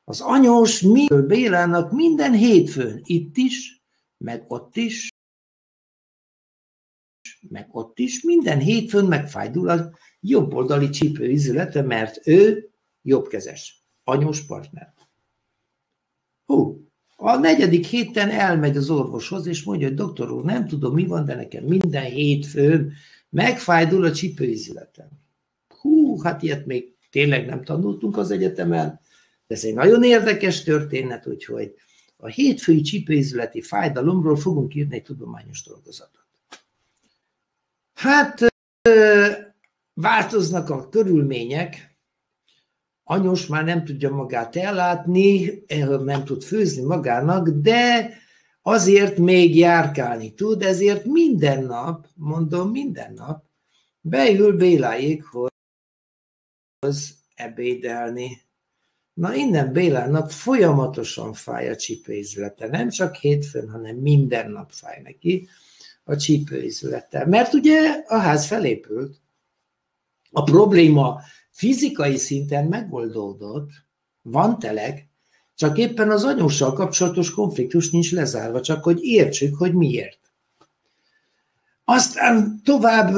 Az anyós mi Bélának minden hétfőn itt is, meg ott is, meg ott is, minden hétfőn megfájdul a jobboldali csípőizülete, mert ő jobbkezes, anyós partner. Hú, a negyedik héten elmegy az orvoshoz, és mondja, hogy doktor úr, nem tudom, mi van, de nekem minden hétfőn megfájdul a csípőizületem. Hú, hát ilyet még tényleg nem tanultunk az egyetemen, ez egy nagyon érdekes történet, úgyhogy a hétfői csípőizületi fájdalomról fogunk írni egy tudományos dolgozatot. Hát változnak a körülmények, anyós már nem tudja magát ellátni, nem tud főzni magának, de azért még járkálni tud, ezért minden nap, mondom minden nap, beül Béláékhoz ebédelni. Na innen Bélának folyamatosan fáj a csipőizlete, nem csak hétfőn, hanem minden nap fáj neki a csípőizülettel. Mert ugye a ház felépült, a probléma fizikai szinten megoldódott, van telek, csak éppen az anyóssal kapcsolatos konfliktus nincs lezárva, csak hogy értsük, hogy miért. Aztán tovább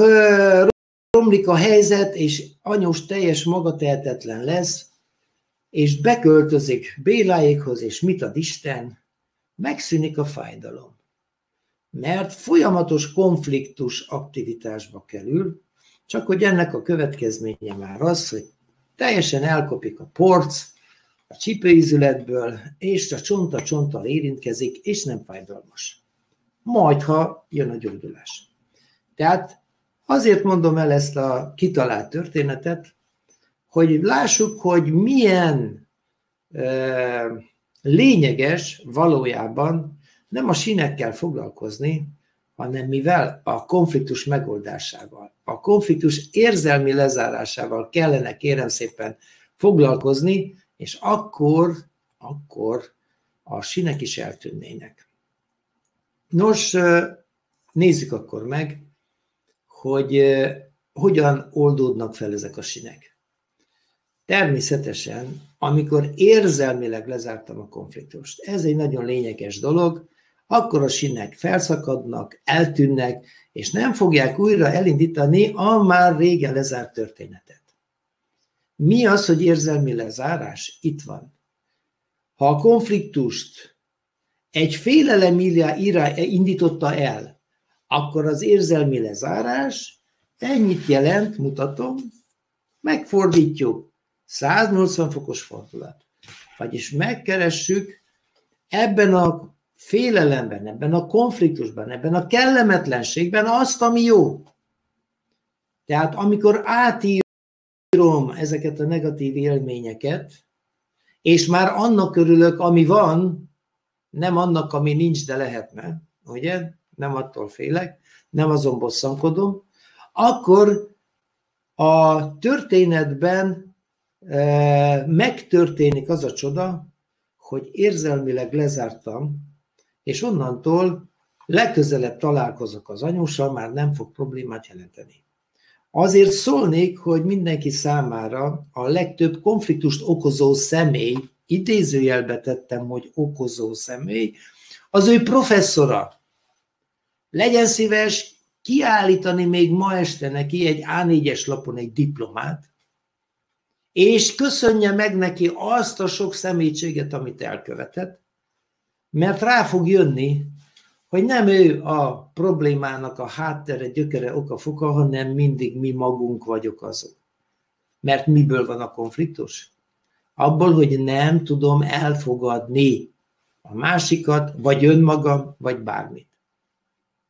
romlik a helyzet, és anyós teljes magatehetetlen lesz, és beköltözik Béláékhoz, és mit ad Isten? Megszűnik a fájdalom mert folyamatos konfliktus aktivitásba kerül, csak hogy ennek a következménye már az, hogy teljesen elkopik a porc a csipőizületből, és a csonta csonttal érintkezik, és nem fájdalmas. Majd, ha jön a gyógyulás. Tehát Azért mondom el ezt a kitalált történetet, hogy lássuk, hogy milyen e, lényeges valójában nem a sinekkel foglalkozni, hanem mivel a konfliktus megoldásával, a konfliktus érzelmi lezárásával kellene kérem szépen foglalkozni, és akkor, akkor a sinek is eltűnnének. Nos, nézzük akkor meg, hogy hogyan oldódnak fel ezek a sinek. Természetesen, amikor érzelmileg lezártam a konfliktust, ez egy nagyon lényeges dolog, akkor a sinek felszakadnak, eltűnnek, és nem fogják újra elindítani a már régen lezárt történetet. Mi az, hogy érzelmi lezárás? Itt van. Ha a konfliktust egy félelem indította el, akkor az érzelmi lezárás ennyit jelent, mutatom, megfordítjuk, 180 fokos fordulat. Vagyis megkeressük ebben a félelemben, ebben a konfliktusban, ebben a kellemetlenségben azt, ami jó. Tehát amikor átírom ezeket a negatív élményeket, és már annak örülök, ami van, nem annak, ami nincs, de lehetne, ugye? Nem attól félek, nem azon bosszankodom, akkor a történetben megtörténik az a csoda, hogy érzelmileg lezártam és onnantól legközelebb találkozok az anyóssal, már nem fog problémát jelenteni. Azért szólnék, hogy mindenki számára a legtöbb konfliktust okozó személy, idézőjelbe tettem, hogy okozó személy, az ő professzora. Legyen szíves kiállítani még ma este neki egy A4-es lapon egy diplomát, és köszönje meg neki azt a sok személységet, amit elkövetett, mert rá fog jönni, hogy nem ő a problémának a háttere, gyökere, oka, foka, hanem mindig mi magunk vagyok azok. Mert miből van a konfliktus? Abból, hogy nem tudom elfogadni a másikat, vagy önmagam, vagy bármit.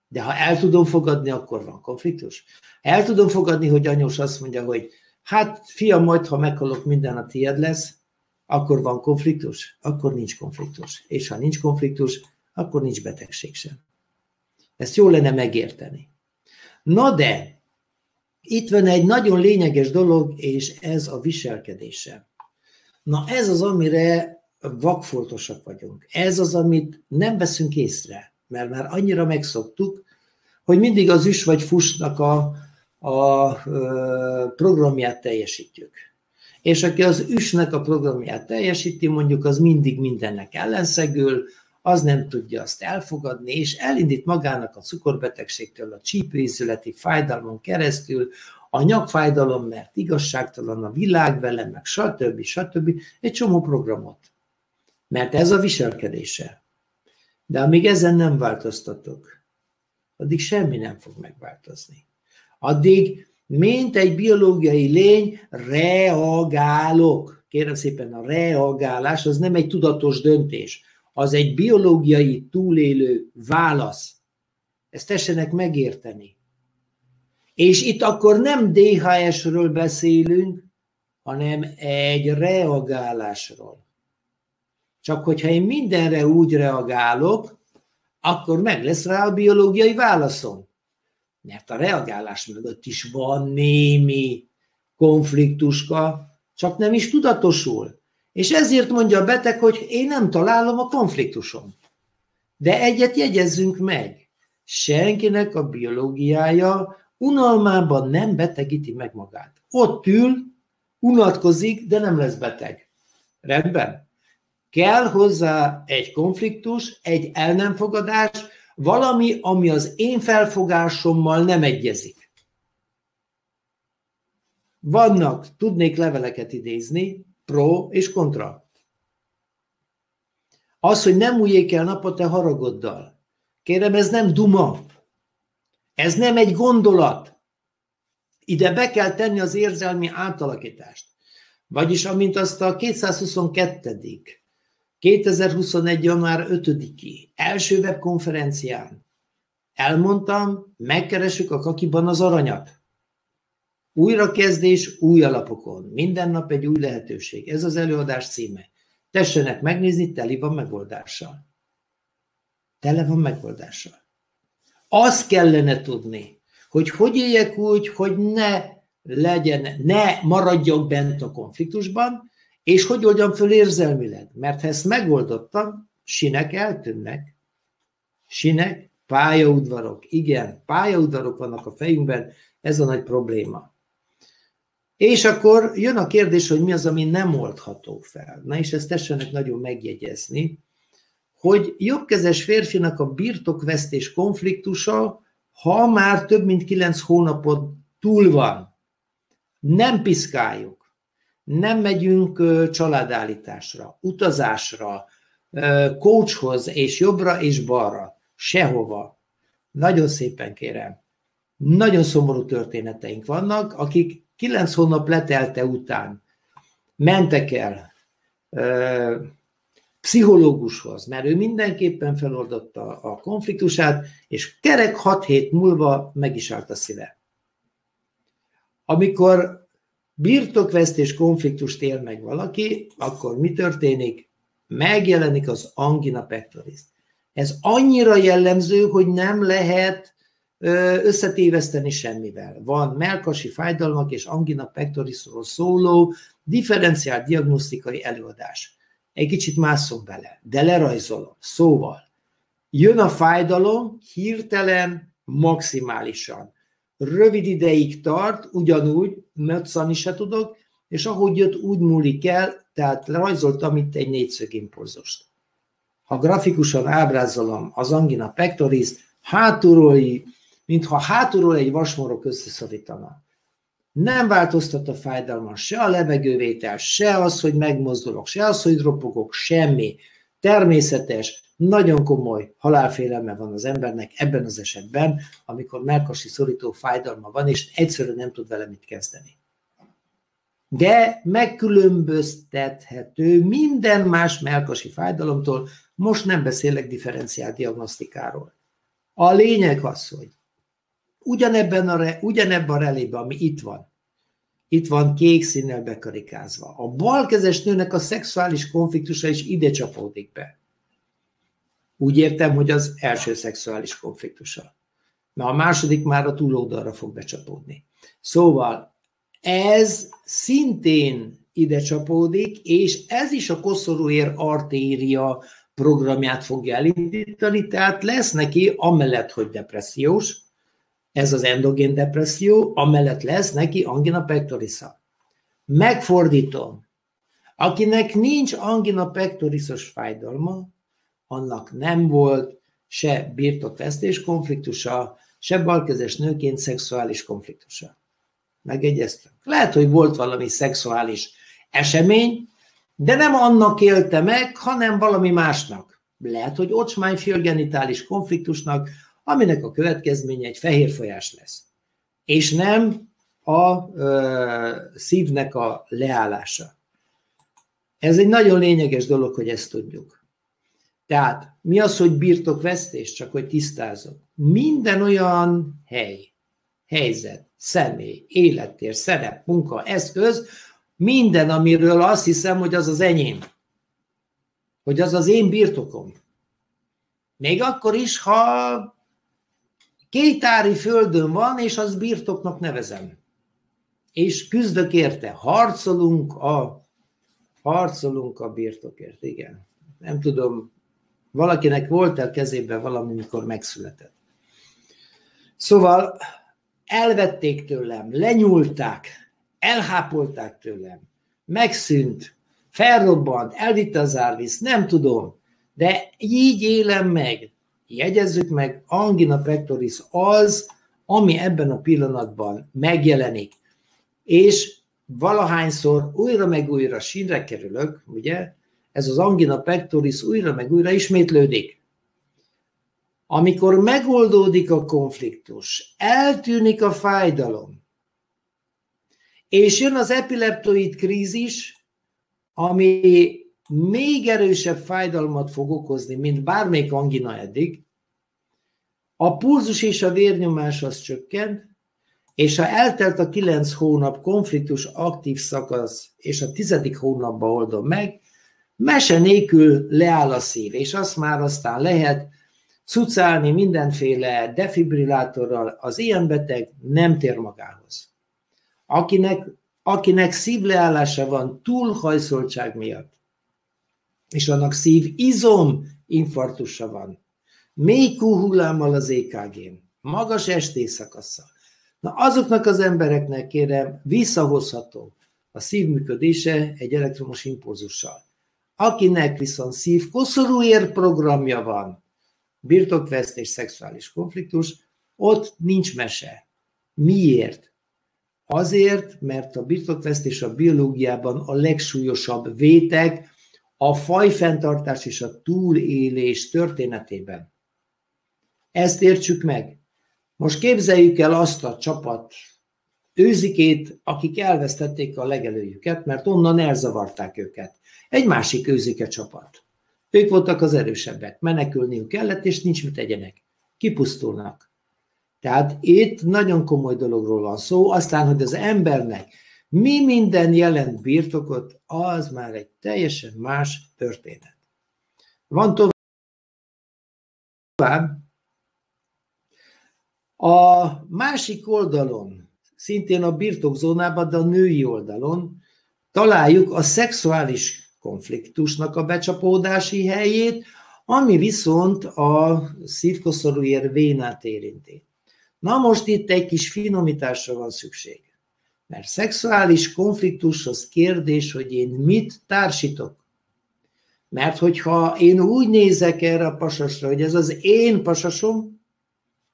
De ha el tudom fogadni, akkor van konfliktus. El tudom fogadni, hogy anyós azt mondja, hogy hát fiam, majd ha meghalok, minden a tied lesz, akkor van konfliktus, akkor nincs konfliktus. És ha nincs konfliktus, akkor nincs betegség sem. Ezt jól lenne megérteni. Na de, itt van egy nagyon lényeges dolog, és ez a viselkedése. Na ez az, amire vakfoltosak vagyunk. Ez az, amit nem veszünk észre, mert már annyira megszoktuk, hogy mindig az üs vagy fusnak a, a programját teljesítjük és aki az üsnek a programját teljesíti, mondjuk az mindig mindennek ellenszegül, az nem tudja azt elfogadni, és elindít magának a cukorbetegségtől, a csípőízületi fájdalmon keresztül, a nyakfájdalom, mert igazságtalan a világ vele, meg stb. stb. egy csomó programot. Mert ez a viselkedése. De amíg ezen nem változtatok, addig semmi nem fog megváltozni. Addig mint egy biológiai lény reagálok. Kérem szépen, a reagálás az nem egy tudatos döntés, az egy biológiai túlélő válasz. Ezt tessenek megérteni. És itt akkor nem DHS-ről beszélünk, hanem egy reagálásról. Csak hogyha én mindenre úgy reagálok, akkor meg lesz rá a biológiai válaszom mert a reagálás mögött is van némi konfliktuska, csak nem is tudatosul. És ezért mondja a beteg, hogy én nem találom a konfliktusom. De egyet jegyezzünk meg, senkinek a biológiája unalmában nem betegíti meg magát. Ott ül, unatkozik, de nem lesz beteg. Rendben? Kell hozzá egy konfliktus, egy el nem fogadás, valami, ami az én felfogásommal nem egyezik. Vannak, tudnék leveleket idézni, pro és kontra. Az, hogy nem újjék el nap a te haragoddal. Kérem, ez nem duma. Ez nem egy gondolat. Ide be kell tenni az érzelmi átalakítást. Vagyis amint azt a 222. 2021. január 5-i első webkonferencián Elmondtam, megkeresük a kakiban az aranyat. Újrakezdés új alapokon. Minden nap egy új lehetőség. Ez az előadás címe. Tessenek megnézni, teli van megoldással. Tele van megoldással. Azt kellene tudni, hogy hogy éljek úgy, hogy ne legyen, ne maradjak bent a konfliktusban, és hogy oldjam föl érzelmileg. Mert ha ezt megoldottam, sinek eltűnnek. Sinek, pályaudvarok. Igen, pályaudvarok vannak a fejünkben, ez a nagy probléma. És akkor jön a kérdés, hogy mi az, ami nem oldható fel. Na és ezt tessenek nagyon megjegyezni, hogy jobbkezes férfinak a birtokvesztés konfliktusa, ha már több mint kilenc hónapot túl van, nem piszkáljuk, nem megyünk családállításra, utazásra, coachhoz és jobbra és balra, sehova. Nagyon szépen kérem. Nagyon szomorú történeteink vannak, akik kilenc hónap letelte után mentek el pszichológushoz, mert ő mindenképpen feloldotta a konfliktusát, és kerek hat hét múlva meg is állt a szíve. Amikor birtokvesztés konfliktust él meg valaki, akkor mi történik? Megjelenik az angina pectoris. Ez annyira jellemző, hogy nem lehet összetéveszteni semmivel. Van melkasi fájdalmak és angina pectorisról szóló differenciált diagnosztikai előadás. Egy kicsit mászok bele, de lerajzolom. Szóval, jön a fájdalom hirtelen, maximálisan. Rövid ideig tart, ugyanúgy, möccani se tudok, és ahogy jött, úgy múlik el, tehát rajzoltam itt egy négyszög impulzust. Ha grafikusan ábrázolom az angina pectoris, hátulról mintha hátulról egy vasmorok összeszorítana. Nem változtat a fájdalma, se a levegővétel, se az, hogy megmozdulok, se az, hogy ropogok, semmi. Természetes, nagyon komoly halálfélelme van az embernek ebben az esetben, amikor melkasi szorító fájdalma van, és egyszerűen nem tud vele mit kezdeni. De megkülönböztethető minden más melkasi fájdalomtól, most nem beszélek differenciált diagnosztikáról. A lényeg az, hogy ugyanebben a, ugyanebben a relében, ami itt van, itt van kék színnel bekarikázva. A balkezes nőnek a szexuális konfliktusa is ide csapódik be. Úgy értem, hogy az első szexuális konfliktusa. Na a második már a túloldalra fog becsapódni. Szóval ez szintén ide csapódik, és ez is a koszorúér artéria programját fogja elindítani, tehát lesz neki, amellett, hogy depressziós, ez az endogén depresszió, amellett lesz neki angina pectorisa. Megfordítom, akinek nincs angina pectorisos fájdalma, annak nem volt se birtokvesztés konfliktusa, se balkezes nőként szexuális konfliktusa. Megegyeztünk. Lehet, hogy volt valami szexuális esemény, de nem annak élte meg, hanem valami másnak. Lehet, hogy ocsmányfélgenitális konfliktusnak, aminek a következménye egy fehér folyás lesz. És nem a ö, szívnek a leállása. Ez egy nagyon lényeges dolog, hogy ezt tudjuk. Tehát mi az, hogy birtokvesztés, csak hogy tisztázok. Minden olyan hely, helyzet, személy, élettér, szerep, munka, eszköz, minden, amiről azt hiszem, hogy az az enyém. Hogy az az én birtokom. Még akkor is, ha Két ári földön van, és az birtoknak nevezem. És küzdök érte. Harcolunk a, harcolunk a birtokért, igen. Nem tudom, valakinek volt el kezében valami, mikor megszületett. Szóval elvették tőlem, lenyúlták, elhápolták tőlem, megszűnt, felrobbant, elvitte az árvíz, nem tudom, de így élem meg, jegyezzük meg, angina pectoris az, ami ebben a pillanatban megjelenik. És valahányszor újra meg újra sínre kerülök, ugye, ez az angina pectoris újra meg újra ismétlődik. Amikor megoldódik a konfliktus, eltűnik a fájdalom, és jön az epileptoid krízis, ami még erősebb fájdalmat fog okozni, mint bármelyik angina eddig, A pulzus és a vérnyomás az csökkent, és ha eltelt a kilenc hónap konfliktus aktív szakasz, és a tizedik hónapban oldom meg, mese nélkül leáll a szív, és azt már aztán lehet cucálni mindenféle defibrillátorral, az ilyen beteg nem tér magához. Akinek, akinek szívleállása van túlhajszoltság miatt, és annak szív izom infarktusa van, mély hullámmal az EKG-n, magas ST szakaszsal, Na azoknak az embereknek kérem, visszahozható a szívműködése egy elektromos impulzussal. Akinek viszont szívkoszorúér programja van, birtokvesztés, szexuális konfliktus, ott nincs mese. Miért? Azért, mert a birtokvesztés a biológiában a legsúlyosabb vétek a fajfenntartás és a túlélés történetében. Ezt értsük meg. Most képzeljük el azt a csapat őzikét, akik elvesztették a legelőjüket, mert onnan elzavarták őket. Egy másik őzike csapat. Ők voltak az erősebbek, menekülniük kellett, és nincs mit tegyenek. Kipusztulnak. Tehát itt nagyon komoly dologról van szó, aztán, hogy az embernek mi minden jelent birtokot, az már egy teljesen más történet. Van tovább, a másik oldalon, szintén a birtokzónában, de a női oldalon találjuk a szexuális konfliktusnak a becsapódási helyét, ami viszont a szívkoszorúér vénát érinti. Na most itt egy kis finomításra van szükség. Mert szexuális konfliktus az kérdés, hogy én mit társítok. Mert hogyha én úgy nézek erre a pasasra, hogy ez az én pasasom,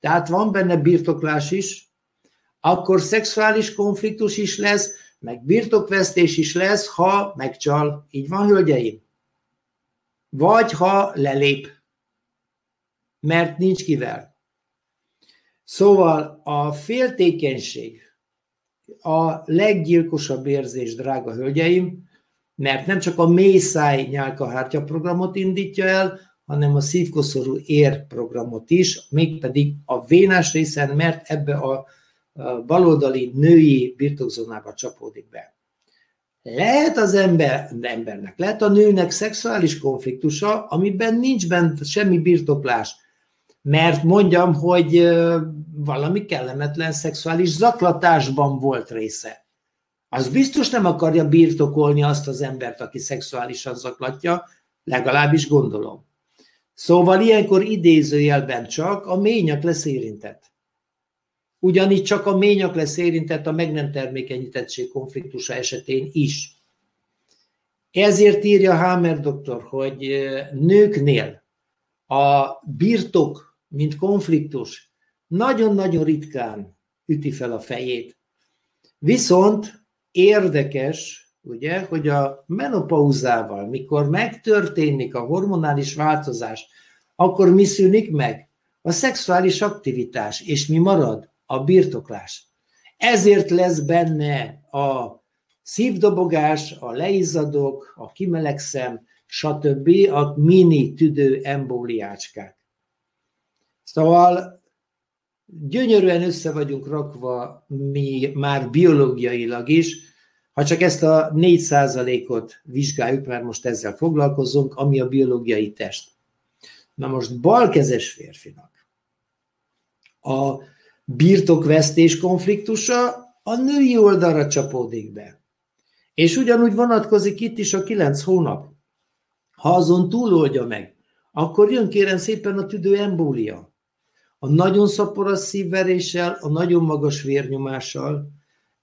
tehát van benne birtoklás is, akkor szexuális konfliktus is lesz, meg birtokvesztés is lesz, ha megcsal. Így van, hölgyeim? Vagy ha lelép, mert nincs kivel. Szóval a féltékenység a leggyilkosabb érzés, drága hölgyeim, mert nem csak a mészáj nyálkahártya programot indítja el, hanem a szívkoszorú ér programot is, mégpedig a vénás részen, mert ebbe a baloldali női birtokzónába csapódik be. Lehet az ember, embernek, lehet a nőnek szexuális konfliktusa, amiben nincs bent semmi birtoklás, mert mondjam, hogy valami kellemetlen szexuális zaklatásban volt része. Az biztos nem akarja birtokolni azt az embert, aki szexuálisan zaklatja, legalábbis gondolom. Szóval ilyenkor idézőjelben csak a ményak lesz érintett. Ugyanígy csak a ményak lesz érintett a meg nem termékenyítettség konfliktusa esetén is. Ezért írja Hammer doktor, hogy nőknél a birtok, mint konfliktus, nagyon-nagyon ritkán üti fel a fejét. Viszont érdekes, ugye, hogy a menopauzával, mikor megtörténik a hormonális változás, akkor mi szűnik meg? A szexuális aktivitás, és mi marad? A birtoklás. Ezért lesz benne a szívdobogás, a leizzadok, a kimelegszem, stb. a mini tüdő embóliácskák. Szóval gyönyörűen össze vagyunk rakva mi már biológiailag is, ha csak ezt a 4%-ot vizsgáljuk, mert most ezzel foglalkozunk, ami a biológiai test. Na most balkezes férfinak a birtokvesztés konfliktusa a női oldalra csapódik be. És ugyanúgy vonatkozik itt is a 9 hónap. Ha azon túloldja meg, akkor jön kérem szépen a tüdő embólia. A nagyon szaporas szívveréssel, a nagyon magas vérnyomással,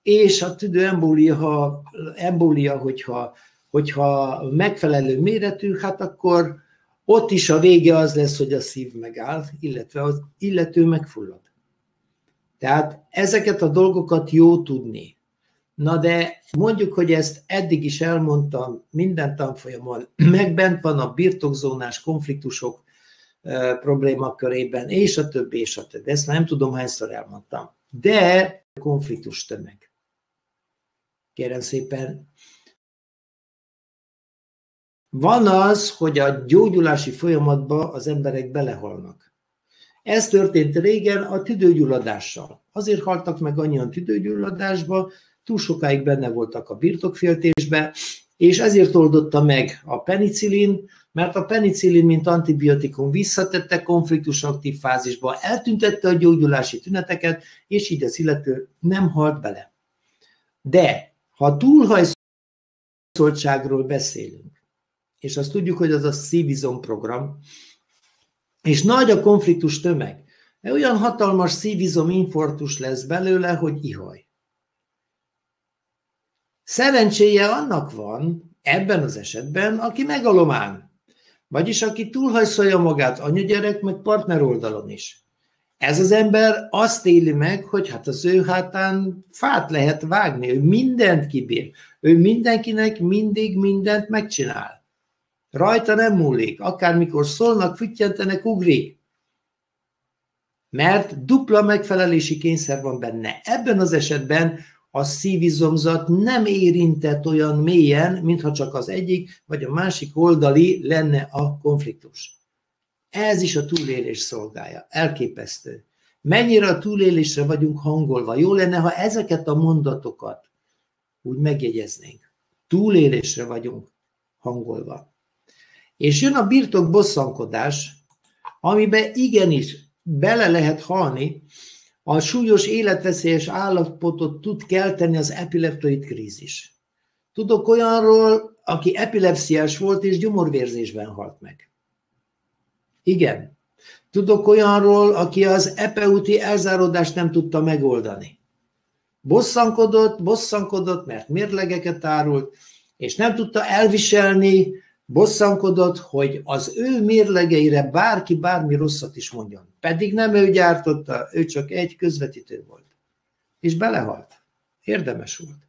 és a tüdőembólia, ha, embólia, hogyha, hogyha megfelelő méretű, hát akkor ott is a vége az lesz, hogy a szív megáll, illetve az illető megfullad. Tehát ezeket a dolgokat jó tudni. Na de mondjuk, hogy ezt eddig is elmondtam minden tanfolyamon, meg bent van a birtokzónás konfliktusok problémakörében, és a többi, és a többi. Ezt nem tudom, hányszor elmondtam. De konfliktus tömeg kérem szépen. Van az, hogy a gyógyulási folyamatba az emberek belehalnak. Ez történt régen a tüdőgyulladással. Azért haltak meg annyian tüdőgyulladásba, túl sokáig benne voltak a birtokféltésbe, és ezért oldotta meg a penicillin, mert a penicillin, mint antibiotikum visszatette konfliktus aktív fázisba, eltüntette a gyógyulási tüneteket, és így az illető nem halt bele. De ha túlhajszoltságról beszélünk, és azt tudjuk, hogy az a szívizom program, és nagy a konfliktus tömeg, olyan hatalmas szívizom infarktus lesz belőle, hogy ihaj. Szerencséje annak van, ebben az esetben, aki megalomán. Vagyis aki túlhajszolja magát anyagyerek, meg partner oldalon is. Ez az ember azt éli meg, hogy hát az ő hátán fát lehet vágni, ő mindent kibír. Ő mindenkinek mindig mindent megcsinál. Rajta nem múlik, akármikor szólnak, füttyentenek, ugrik. Mert dupla megfelelési kényszer van benne. Ebben az esetben a szívizomzat nem érintett olyan mélyen, mintha csak az egyik vagy a másik oldali lenne a konfliktus. Ez is a túlélés szolgálja. Elképesztő. Mennyire a túlélésre vagyunk hangolva. Jó lenne, ha ezeket a mondatokat úgy megjegyeznénk. Túlélésre vagyunk hangolva. És jön a birtok bosszankodás, amiben igenis bele lehet halni, a súlyos életveszélyes állapotot tud kelteni az epileptoid krízis. Tudok olyanról, aki epilepsziás volt és gyomorvérzésben halt meg. Igen. Tudok olyanról, aki az epeuti elzáródást nem tudta megoldani. Bosszankodott, bosszankodott, mert mérlegeket árult, és nem tudta elviselni bosszankodott, hogy az ő mérlegeire bárki bármi rosszat is mondjon. Pedig nem ő gyártotta, ő csak egy közvetítő volt. És belehalt. Érdemes volt.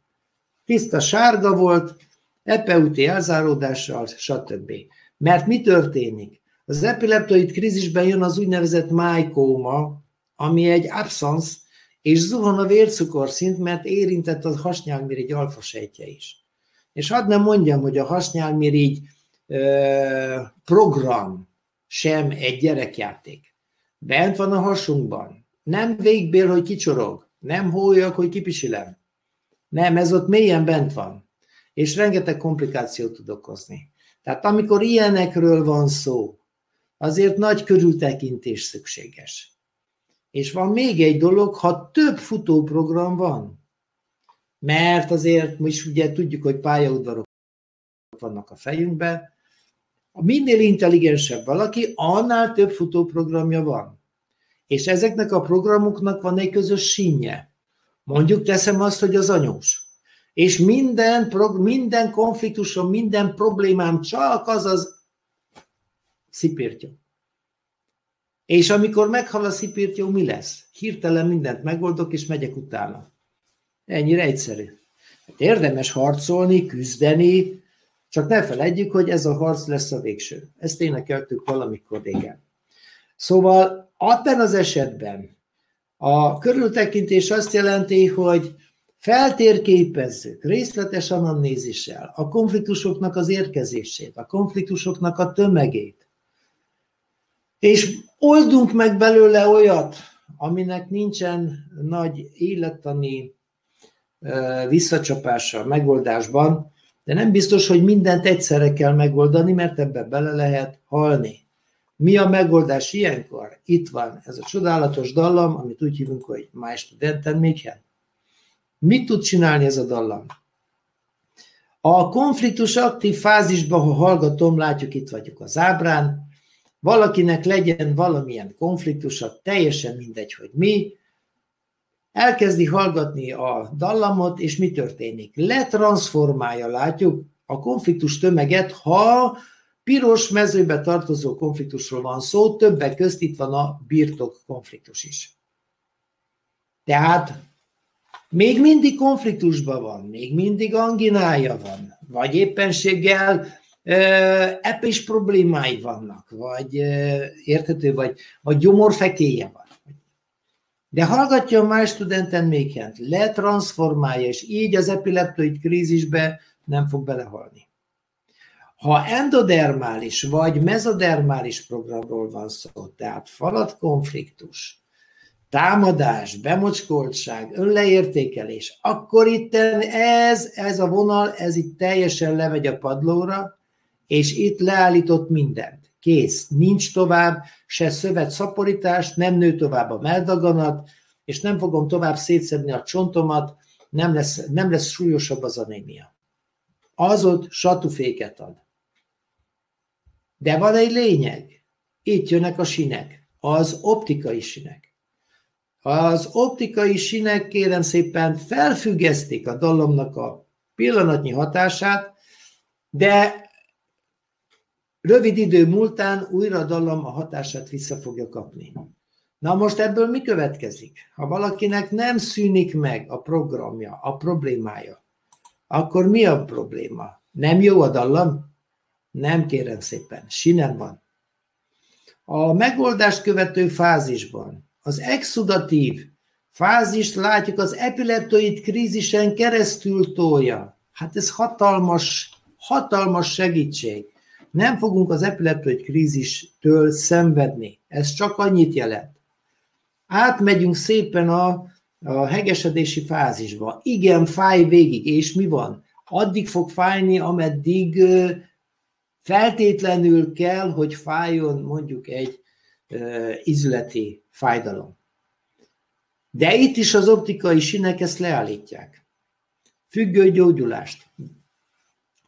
Tiszta sárga volt, epeuti elzáródással, stb. Mert mi történik? Az epileptoid krízisben jön az úgynevezett májkóma, ami egy abszansz, és zuhan a vércukorszint, mert érintett a hasnyálmirigy alfasejtje is. És hadd nem mondjam, hogy a hasnyálmirigy program sem egy gyerekjáték. Bent van a hasunkban. Nem végbél, hogy kicsorog. Nem hólyag, hogy kipisilem. Nem, ez ott mélyen bent van. És rengeteg komplikációt tud okozni. Tehát amikor ilyenekről van szó, azért nagy körültekintés szükséges. És van még egy dolog, ha több futóprogram van, mert azért is ugye tudjuk, hogy pályaudvarok vannak a fejünkben, minél intelligensebb valaki, annál több futóprogramja van. És ezeknek a programoknak van egy közös sínje. Mondjuk teszem azt, hogy az anyós. És minden, minden konfliktusom, minden problémám csak az az szipírtyó. És amikor meghal a szipírtyó, mi lesz? Hirtelen mindent megoldok, és megyek utána. Ennyire egyszerű. Hát érdemes harcolni, küzdeni, csak ne felejtjük, hogy ez a harc lesz a végső. Ezt énekeltük valamikor régen. Szóval abban az esetben a körültekintés azt jelenti, hogy feltérképezzük részletes anamnézissel a konfliktusoknak az érkezését, a konfliktusoknak a tömegét, és oldunk meg belőle olyat, aminek nincsen nagy élettani visszacsapása megoldásban, de nem biztos, hogy mindent egyszerre kell megoldani, mert ebbe bele lehet halni. Mi a megoldás ilyenkor? Itt van ez a csodálatos dallam, amit úgy hívunk, hogy My Studenten Mädchen. Mit tud csinálni ez a dallam? A konfliktus aktív fázisban, ha hallgatom, látjuk, itt vagyok az ábrán, valakinek legyen valamilyen konfliktusa, teljesen mindegy, hogy mi, elkezdi hallgatni a dallamot, és mi történik? Letransformálja, látjuk, a konfliktus tömeget, ha piros mezőbe tartozó konfliktusról van szó, többek közt itt van a birtok konfliktus is. Tehát még mindig konfliktusban van, még mindig anginája van, vagy éppenséggel epés problémái vannak, vagy érthető, vagy, vagy gyomorfekéje van. De hallgatja más studenten mékent, letransformálja, és így az epileptoid krízisbe nem fog belehalni. Ha endodermális vagy mezodermális programról van szó, tehát falatkonfliktus, támadás, bemocskoltság, önleértékelés, akkor itt ez, ez a vonal, ez itt teljesen lemegy a padlóra, és itt leállított mindent. Kész. Nincs tovább se szövet szaporítás, nem nő tovább a meldaganat, és nem fogom tovább szétszedni a csontomat, nem lesz, nem lesz súlyosabb az anémia. Az ott satuféket ad. De van egy lényeg. Itt jönnek a sinek. Az optikai sinek. Az optikai sinek kérem szépen felfüggesztik a dalomnak a pillanatnyi hatását, de rövid idő múltán újra a dalom a hatását vissza fogja kapni. Na most ebből mi következik? Ha valakinek nem szűnik meg a programja, a problémája, akkor mi a probléma? Nem jó a dallam? Nem kérem szépen, sinem van. A megoldást követő fázisban az exudatív fázist látjuk az epileptoid krízisen keresztül tolja. Hát ez hatalmas, hatalmas segítség. Nem fogunk az epileptoid krízistől szenvedni. Ez csak annyit jelent. Átmegyünk szépen a, a hegesedési fázisba. Igen, fáj végig, és mi van? Addig fog fájni, ameddig feltétlenül kell, hogy fájjon mondjuk egy izületi fájdalom. De itt is az optikai sinek ezt leállítják. Függő gyógyulást,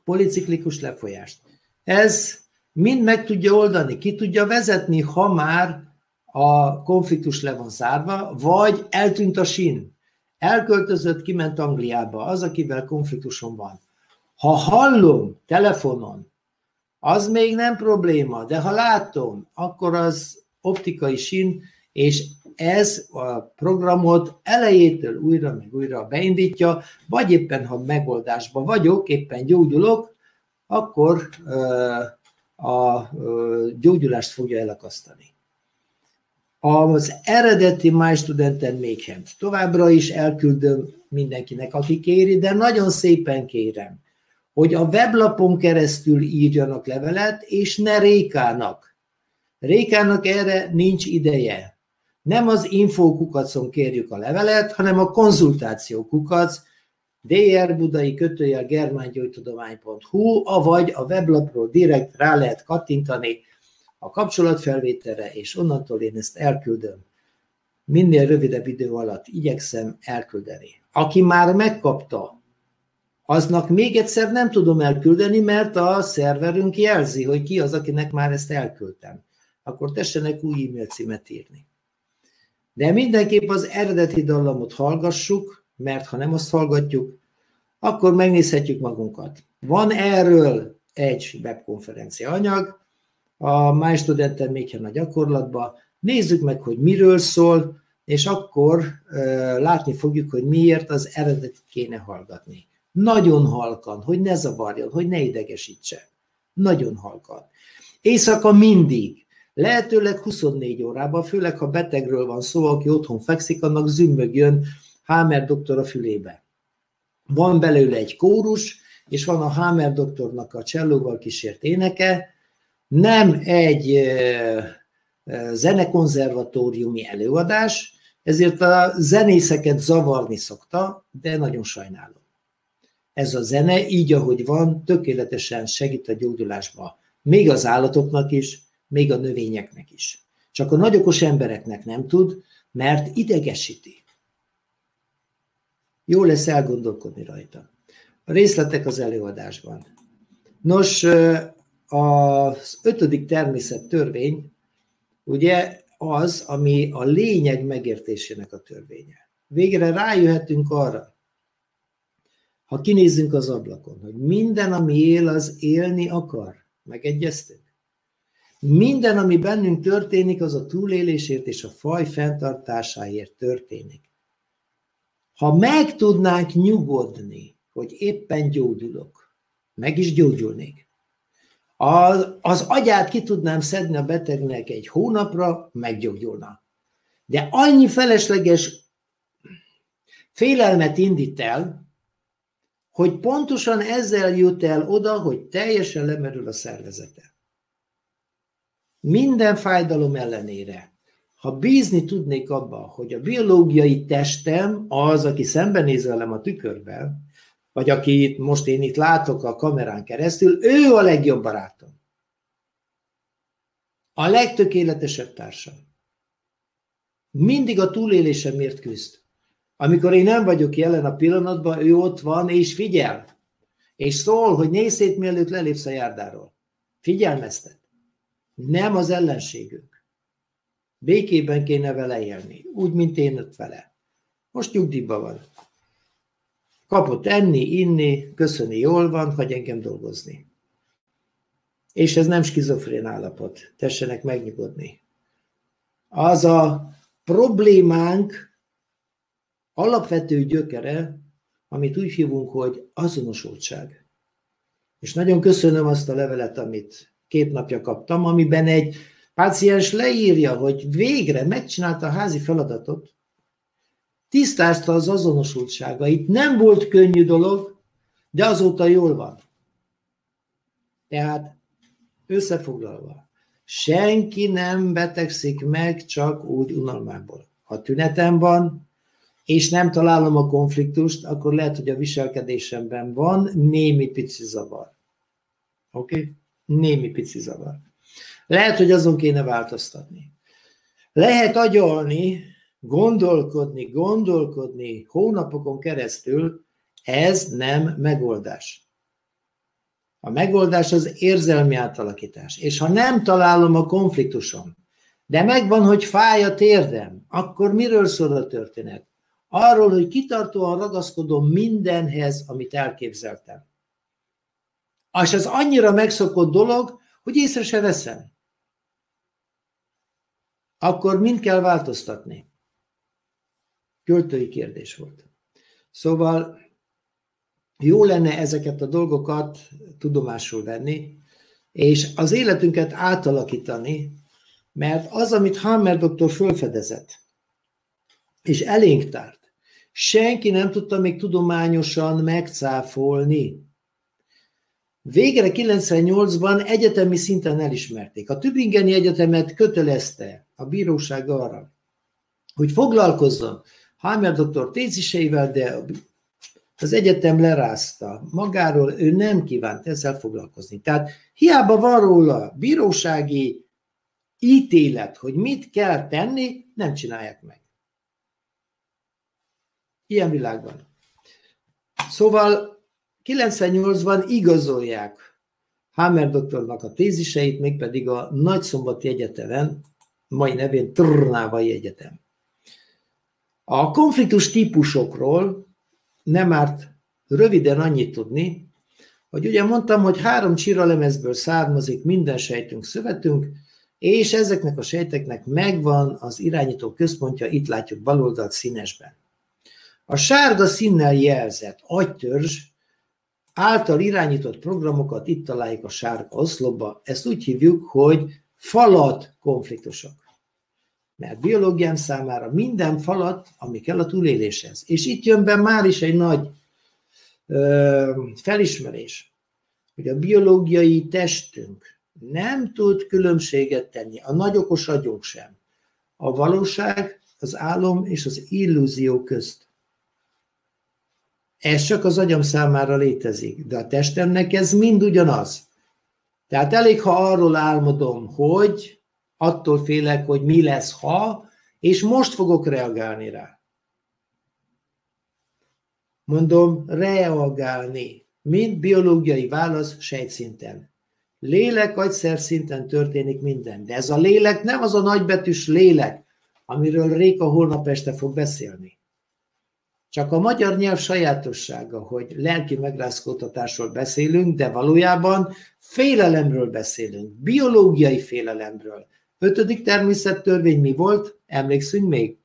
policiklikus lefolyást. Ez mind meg tudja oldani, ki tudja vezetni, ha már a konfliktus le van zárva, vagy eltűnt a sin. Elköltözött, kiment Angliába, az, akivel konfliktusom van. Ha hallom telefonon, az még nem probléma, de ha látom, akkor az optikai sin, és ez a programot elejétől újra meg újra beindítja, vagy éppen, ha megoldásban vagyok, éppen gyógyulok, akkor a gyógyulást fogja elakasztani. Az eredeti My Studenten Méghent továbbra is elküldöm mindenkinek, aki kéri, de nagyon szépen kérem, hogy a weblapon keresztül írjanak levelet, és ne Rékának. Rékának erre nincs ideje. Nem az infókukacon kérjük a levelet, hanem a konzultációkukac, dr budai kötőjel germángyógytudomány.hu, avagy a weblapról direkt rá lehet kattintani a kapcsolatfelvételre, és onnantól én ezt elküldöm. Minél rövidebb idő alatt igyekszem elküldeni. Aki már megkapta, aznak még egyszer nem tudom elküldeni, mert a szerverünk jelzi, hogy ki az, akinek már ezt elküldtem. Akkor tessenek új e-mail címet írni. De mindenképp az eredeti dallamot hallgassuk, mert ha nem azt hallgatjuk, akkor megnézhetjük magunkat. Van erről egy webkonferencia anyag, a My Studenten még a gyakorlatba, nézzük meg, hogy miről szól, és akkor uh, látni fogjuk, hogy miért az eredetit kéne hallgatni. Nagyon halkan, hogy ne zavarjon, hogy ne idegesítse. Nagyon halkan. Éjszaka mindig, lehetőleg 24 órában, főleg ha betegről van szó, aki otthon fekszik, annak zümmögjön Hámer doktor a fülébe. Van belőle egy kórus, és van a Hámer doktornak a csellóval kísért éneke, nem egy zenekonzervatóriumi előadás, ezért a zenészeket zavarni szokta, de nagyon sajnálom. Ez a zene, így ahogy van, tökéletesen segít a gyógyulásba. Még az állatoknak is, még a növényeknek is. Csak a nagyokos embereknek nem tud, mert idegesíti. Jó lesz elgondolkodni rajta. A részletek az előadásban. Nos, az ötödik természet törvény, ugye az, ami a lényeg megértésének a törvénye. Végre rájöhetünk arra, ha kinézzünk az ablakon, hogy minden, ami él, az élni akar. Megegyeztünk? Minden, ami bennünk történik, az a túlélésért és a faj fenntartásáért történik. Ha meg tudnánk nyugodni, hogy éppen gyógyulok, meg is gyógyulnék. Az, az agyát ki tudnám szedni a betegnek egy hónapra, meggyógyulna. De annyi felesleges félelmet indít el, hogy pontosan ezzel jut el oda, hogy teljesen lemerül a szervezete. Minden fájdalom ellenére, ha bízni tudnék abba, hogy a biológiai testem az, aki szembenéz velem a tükörben, vagy akit most én itt látok a kamerán keresztül, ő a legjobb barátom. A legtökéletesebb társam. Mindig a túlélésemért küzd. Amikor én nem vagyok jelen a pillanatban, ő ott van és figyel. És szól, hogy nézz szét, mielőtt lelépsz a járdáról. Figyelmeztet. Nem az ellenségünk. Békében kéne vele élni, úgy, mint én ott vele. Most nyugdíjban van. Kapott enni, inni, köszöni, jól van, hagy engem dolgozni. És ez nem skizofrén állapot, tessenek megnyugodni. Az a problémánk alapvető gyökere, amit úgy hívunk, hogy azonosultság. És nagyon köszönöm azt a levelet, amit két napja kaptam, amiben egy páciens leírja, hogy végre megcsinálta a házi feladatot, tisztázta az azonosultságait, nem volt könnyű dolog, de azóta jól van. Tehát összefoglalva, senki nem betegszik meg csak úgy unalmából. Ha tünetem van, és nem találom a konfliktust, akkor lehet, hogy a viselkedésemben van némi pici zavar. Oké? Okay? Némi pici zavar. Lehet, hogy azon kéne változtatni. Lehet agyalni, gondolkodni, gondolkodni hónapokon keresztül, ez nem megoldás. A megoldás az érzelmi átalakítás. És ha nem találom a konfliktusom, de megvan, hogy fáj a térdem, akkor miről szól a történet? Arról, hogy kitartóan ragaszkodom mindenhez, amit elképzeltem. És ez annyira megszokott dolog, hogy észre se veszem. Akkor mind kell változtatni? Költői kérdés volt. Szóval jó lenne ezeket a dolgokat tudomásul venni, és az életünket átalakítani, mert az, amit Hammer doktor fölfedezett, és elénk tárt, senki nem tudta még tudományosan megcáfolni. Végre 98-ban egyetemi szinten elismerték. A Tübingeni Egyetemet kötelezte a bíróság arra, hogy foglalkozzon Hammer doktor téziseivel, de az egyetem lerázta. Magáról ő nem kívánt ezzel foglalkozni. Tehát hiába van róla bírósági ítélet, hogy mit kell tenni, nem csinálják meg. Ilyen világban. Szóval 98-ban igazolják Hammer doktornak a téziseit, mégpedig a Nagyszombati Egyetemen, mai nevén Trnávai Egyetem. A konfliktus típusokról nem árt röviden annyit tudni, hogy ugye mondtam, hogy három csiralemezből származik minden sejtünk, szövetünk, és ezeknek a sejteknek megvan az irányító központja, itt látjuk baloldalt színesben. A sárga színnel jelzett agytörzs által irányított programokat itt találjuk a sárga oszlopba. Ezt úgy hívjuk, hogy falat konfliktusok. Mert biológiám számára minden falat, ami kell a túléléshez. És itt jön be már is egy nagy ö, felismerés, hogy a biológiai testünk nem tud különbséget tenni, a nagy okos agyunk sem. A valóság, az álom és az illúzió közt. Ez csak az agyam számára létezik, de a testemnek ez mind ugyanaz. Tehát elég, ha arról álmodom, hogy attól félek, hogy mi lesz, ha, és most fogok reagálni rá. Mondom, reagálni, mint biológiai válasz sejtszinten. Lélek, agyszer szinten történik minden, de ez a lélek nem az a nagybetűs lélek, amiről Réka holnap este fog beszélni. Csak a magyar nyelv sajátossága, hogy lelki megrázkódtatásról beszélünk, de valójában félelemről beszélünk, biológiai félelemről. Ötödik természettörvény mi volt? Emlékszünk még?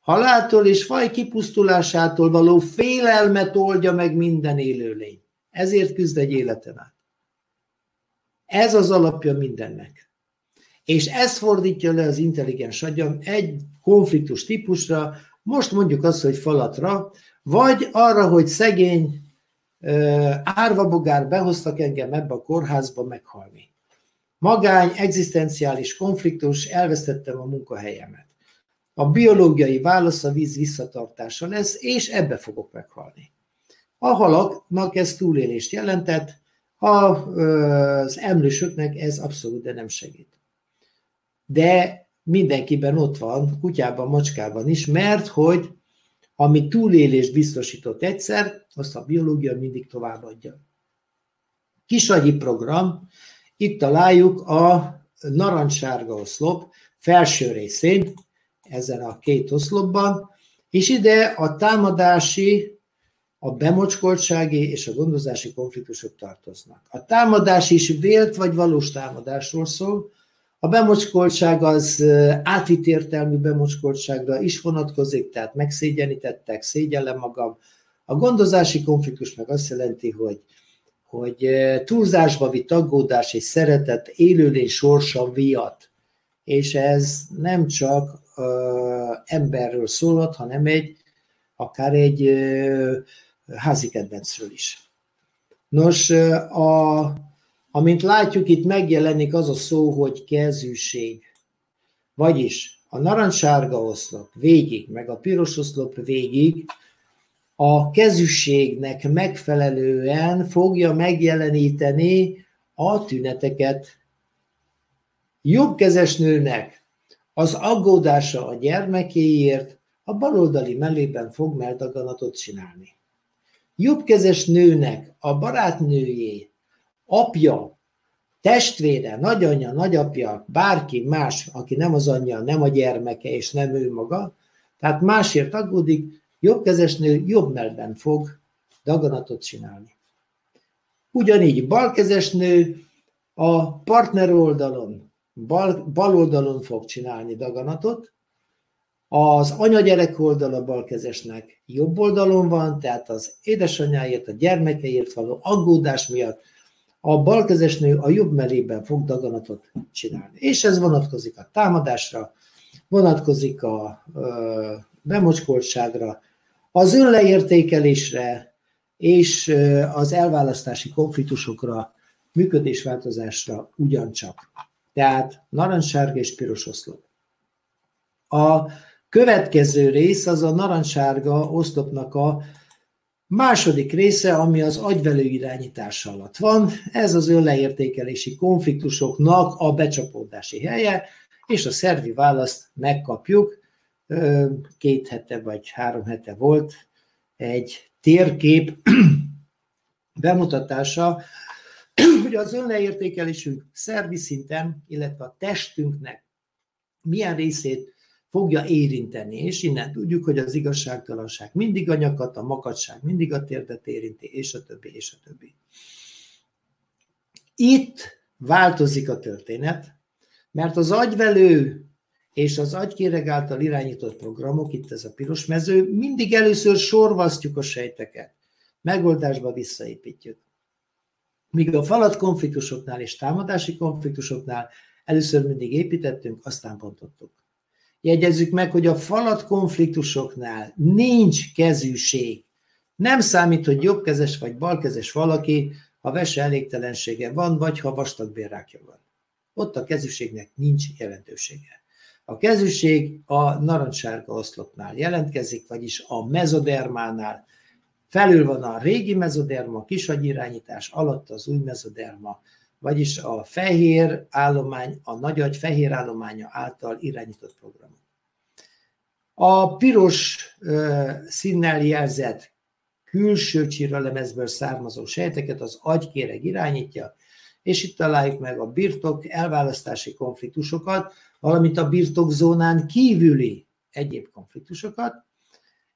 Haláltól és faj kipusztulásától való félelmet oldja meg minden élőlény. Ezért küzd egy életen át. Ez az alapja mindennek. És ez fordítja le az intelligens agyam egy konfliktus típusra, most mondjuk azt, hogy falatra, vagy arra, hogy szegény árva bogár, behoztak engem ebbe a kórházba meghalni. Magány, egzisztenciális konfliktus, elvesztettem a munkahelyemet. A biológiai válasz a víz visszatartása lesz, és ebbe fogok meghalni. A halaknak ez túlélést jelentett, az emlősöknek ez abszolút de nem segít. De mindenkiben ott van, kutyában, macskában is, mert hogy ami túlélést biztosított egyszer, azt a biológia mindig továbbadja. Kisagyi program, itt találjuk a narancssárga oszlop felső részén, ezen a két oszlopban, és ide a támadási, a bemocskoltsági és a gondozási konfliktusok tartoznak. A támadás is vélt vagy valós támadásról szól, a bemocskoltság az átvitt értelmű bemocskoltságra is vonatkozik, tehát megszégyenítettek, szégyellem magam. A gondozási konfliktus meg azt jelenti, hogy, hogy túlzásba vitt aggódás és szeretet élőlény sorsa miatt. És ez nem csak uh, emberről szólhat, hanem egy, akár egy uh, házi kedvencről is. Nos, a Amint látjuk, itt megjelenik az a szó, hogy kezűség. Vagyis a narancssárga oszlop végig, meg a piros oszlop végig a kezűségnek megfelelően fogja megjeleníteni a tüneteket. Jobbkezes nőnek az aggódása a gyermekéért a baloldali mellében fog meldaganatot csinálni. Jobbkezes nőnek a barátnőjé apja, testvére, nagyanyja, nagyapja, bárki más, aki nem az anyja, nem a gyermeke, és nem ő maga, tehát másért aggódik, jobbkezes nő jobb melben fog daganatot csinálni. Ugyanígy balkezes nő a partner oldalon, bal, bal oldalon fog csinálni daganatot, az anyagyerek oldala balkezesnek jobb oldalon van, tehát az édesanyáért, a gyermekeért való aggódás miatt a balkezes nő a jobb mellében fog daganatot csinálni. És ez vonatkozik a támadásra, vonatkozik a ö, bemocskoltságra, az önleértékelésre és az elválasztási konfliktusokra, működésváltozásra ugyancsak. Tehát narancssárga és piros oszlop. A következő rész az a narancssárga oszlopnak a Második része, ami az agyvelő irányítása alatt van, ez az önleértékelési konfliktusoknak a becsapódási helye, és a szervi választ megkapjuk. Két hete vagy három hete volt egy térkép bemutatása, hogy az önleértékelésünk szervi szinten, illetve a testünknek milyen részét fogja érinteni, és innen tudjuk, hogy az igazságtalanság mindig a nyakat, a makadság mindig a térdet érinti, és a többi, és a többi. Itt változik a történet, mert az agyvelő és az agykéreg által irányított programok, itt ez a piros mező, mindig először sorvasztjuk a sejteket, megoldásba visszaépítjük. Míg a falat konfliktusoknál és támadási konfliktusoknál először mindig építettünk, aztán pontottuk. Jegyezzük meg, hogy a falat konfliktusoknál nincs kezűség. Nem számít, hogy jobbkezes vagy balkezes valaki, ha vese elégtelensége van, vagy ha vastagbérrákja van. Ott a kezűségnek nincs jelentősége. A kezűség a narancssárga oszlopnál jelentkezik, vagyis a mezodermánál. Felül van a régi mezoderma, kisagyirányítás, alatt az új mezoderma, vagyis a fehér állomány, a nagyagy fehér állománya által irányított program. A piros színnel jelzett külső csiralemezből származó sejteket az agykéreg irányítja, és itt találjuk meg a birtok elválasztási konfliktusokat, valamint a birtokzónán kívüli egyéb konfliktusokat,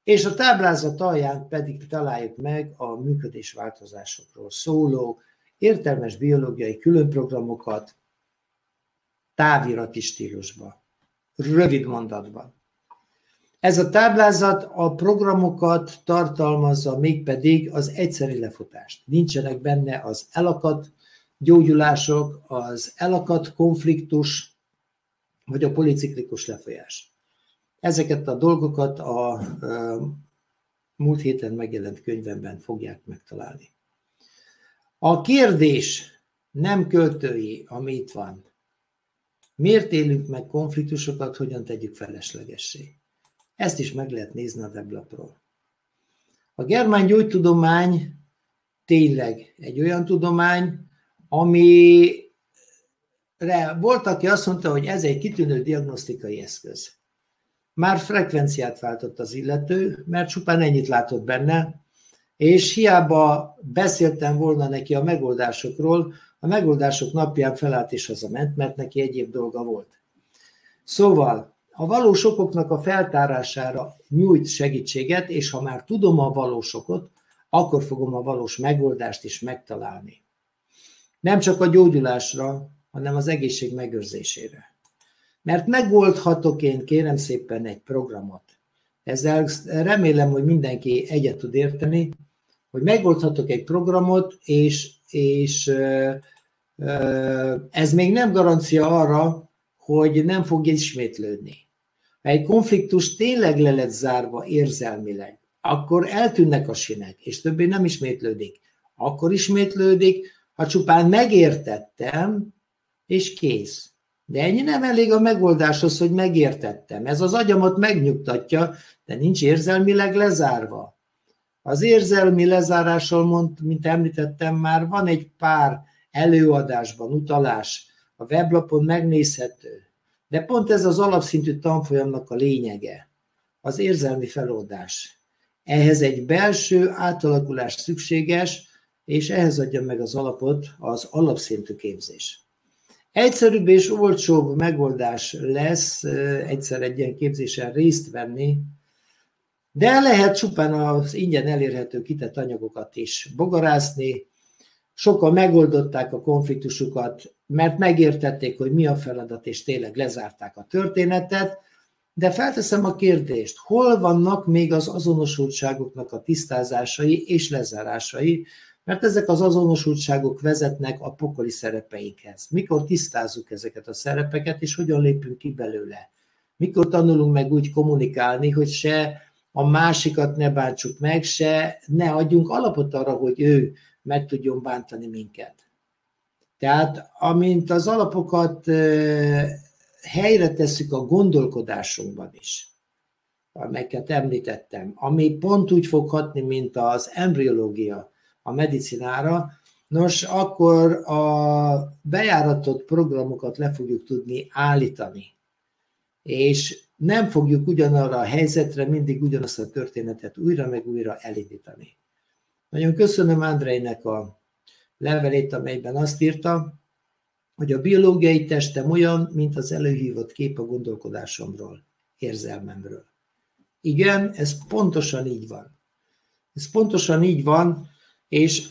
és a táblázat alján pedig találjuk meg a működésváltozásokról szóló értelmes biológiai különprogramokat távirati stílusban, rövid mondatban. Ez a táblázat a programokat tartalmazza, mégpedig az egyszeri lefutást. Nincsenek benne az elakadt gyógyulások, az elakadt konfliktus, vagy a policiklikus lefolyás. Ezeket a dolgokat a múlt héten megjelent könyvemben fogják megtalálni. A kérdés nem költői, ami itt van. Miért élünk meg konfliktusokat, hogyan tegyük feleslegessé? Ezt is meg lehet nézni a weblapról. A germán gyógytudomány tényleg egy olyan tudomány, ami volt, aki azt mondta, hogy ez egy kitűnő diagnosztikai eszköz. Már frekvenciát váltott az illető, mert csupán ennyit látott benne, és hiába beszéltem volna neki a megoldásokról, a megoldások napján felállt és hazament, mert neki egyéb dolga volt. Szóval a valós okoknak a feltárására nyújt segítséget, és ha már tudom a valós okot, akkor fogom a valós megoldást is megtalálni. Nem csak a gyógyulásra, hanem az egészség megőrzésére. Mert megoldhatok én, kérem szépen, egy programot. Ezzel remélem, hogy mindenki egyet tud érteni, hogy megoldhatok egy programot, és, és ez még nem garancia arra, hogy nem fog ismétlődni. Ha egy konfliktus tényleg le lett zárva érzelmileg, akkor eltűnnek a sinek, és többé nem ismétlődik. Akkor ismétlődik, ha csupán megértettem, és kész. De ennyi nem elég a megoldáshoz, hogy megértettem. Ez az agyamat megnyugtatja, de nincs érzelmileg lezárva. Az érzelmi lezárással, mond, mint említettem már, van egy pár előadásban utalás, a weblapon megnézhető. De pont ez az alapszintű tanfolyamnak a lényege, az érzelmi feloldás. Ehhez egy belső átalakulás szükséges, és ehhez adja meg az alapot az alapszintű képzés. Egyszerűbb és olcsóbb megoldás lesz egyszer egy ilyen képzésen részt venni, de lehet csupán az ingyen elérhető kitett anyagokat is bogarászni. Sokan megoldották a konfliktusukat, mert megértették, hogy mi a feladat, és tényleg lezárták a történetet, de felteszem a kérdést, hol vannak még az azonosultságoknak a tisztázásai és lezárásai, mert ezek az azonosultságok vezetnek a pokoli szerepeinkhez. Mikor tisztázzuk ezeket a szerepeket, és hogyan lépünk ki belőle? Mikor tanulunk meg úgy kommunikálni, hogy se a másikat ne bántsuk meg, se ne adjunk alapot arra, hogy ő meg tudjon bántani minket. Tehát amint az alapokat helyre tesszük a gondolkodásunkban is, amelyeket említettem, ami pont úgy fog hatni, mint az embriológia a medicinára, nos, akkor a bejáratott programokat le fogjuk tudni állítani. És nem fogjuk ugyanarra a helyzetre mindig ugyanazt a történetet újra meg újra elindítani. Nagyon köszönöm Andrejnek a levelét, amelyben azt írta, hogy a biológiai testem olyan, mint az előhívott kép a gondolkodásomról, érzelmemről. Igen, ez pontosan így van. Ez pontosan így van, és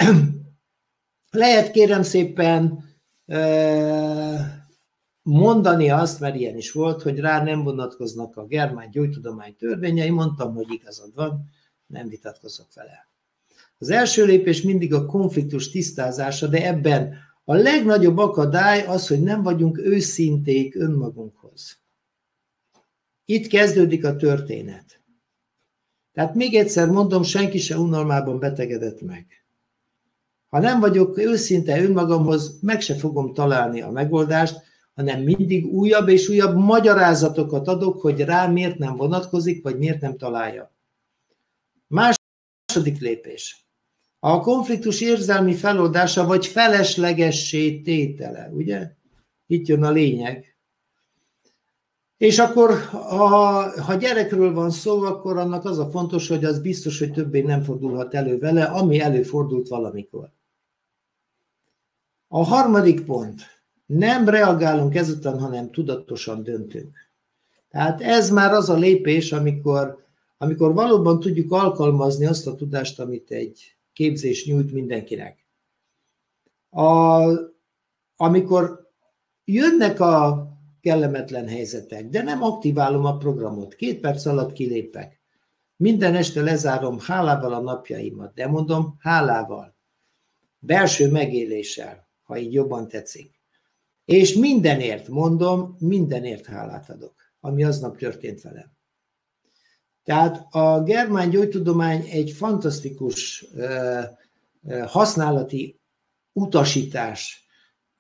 lehet kérem szépen mondani azt, mert ilyen is volt, hogy rá nem vonatkoznak a germán gyógytudomány törvényei, mondtam, hogy igazad van, nem vitatkozok vele. Az első lépés mindig a konfliktus tisztázása, de ebben a legnagyobb akadály az, hogy nem vagyunk őszinték önmagunkhoz. Itt kezdődik a történet. Tehát még egyszer mondom, senki se unalmában betegedett meg. Ha nem vagyok őszinte önmagamhoz, meg se fogom találni a megoldást, hanem mindig újabb és újabb magyarázatokat adok, hogy rá miért nem vonatkozik, vagy miért nem találja. Második lépés. A konfliktus érzelmi feloldása, vagy feleslegessé tétele, ugye? Itt jön a lényeg. És akkor, ha, ha gyerekről van szó, akkor annak az a fontos, hogy az biztos, hogy többé nem fordulhat elő vele, ami előfordult valamikor. A harmadik pont nem reagálunk ezután, hanem tudatosan döntünk. Tehát ez már az a lépés, amikor, amikor valóban tudjuk alkalmazni azt a tudást, amit egy képzés nyújt mindenkinek. A, amikor jönnek a kellemetlen helyzetek, de nem aktiválom a programot, két perc alatt kilépek. Minden este lezárom hálával a napjaimat, de mondom hálával, belső megéléssel, ha így jobban tetszik. És mindenért, mondom, mindenért hálát adok, ami aznap történt velem. Tehát a germán gyógytudomány egy fantasztikus használati utasítás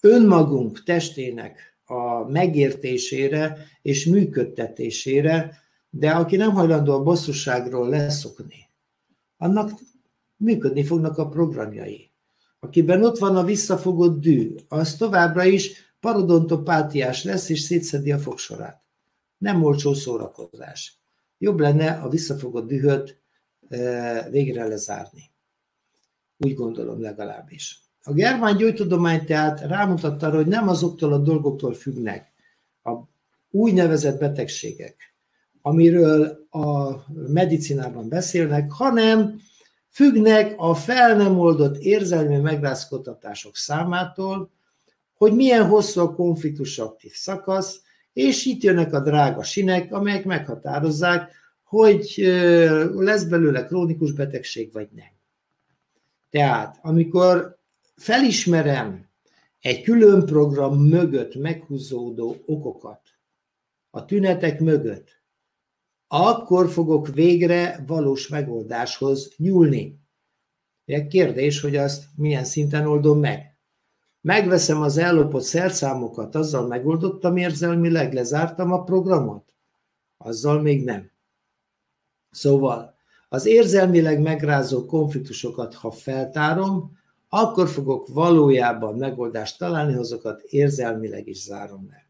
önmagunk testének a megértésére és működtetésére, de aki nem hajlandó a bosszúságról leszokni, annak működni fognak a programjai. Akiben ott van a visszafogott dű, az továbbra is parodontopátiás lesz, és szétszedi a fogsorát. Nem olcsó szórakozás. Jobb lenne a visszafogott dühöt e, végre lezárni. Úgy gondolom legalábbis. A germán gyógytudomány tehát rámutatta arra, hogy nem azoktól a dolgoktól függnek a úgynevezett betegségek, amiről a medicinában beszélnek, hanem függnek a fel nem oldott érzelmi megrázkodtatások számától, hogy milyen hosszú a konfliktus aktív szakasz, és itt jönnek a drága sinek, amelyek meghatározzák, hogy lesz belőle krónikus betegség, vagy nem. Tehát, amikor felismerem egy külön program mögött meghúzódó okokat, a tünetek mögött, akkor fogok végre valós megoldáshoz nyúlni. Kérdés, hogy azt milyen szinten oldom meg. Megveszem az ellopott szerszámokat, azzal megoldottam érzelmileg, lezártam a programot? Azzal még nem. Szóval az érzelmileg megrázó konfliktusokat, ha feltárom, akkor fogok valójában megoldást találni, azokat érzelmileg is zárom le.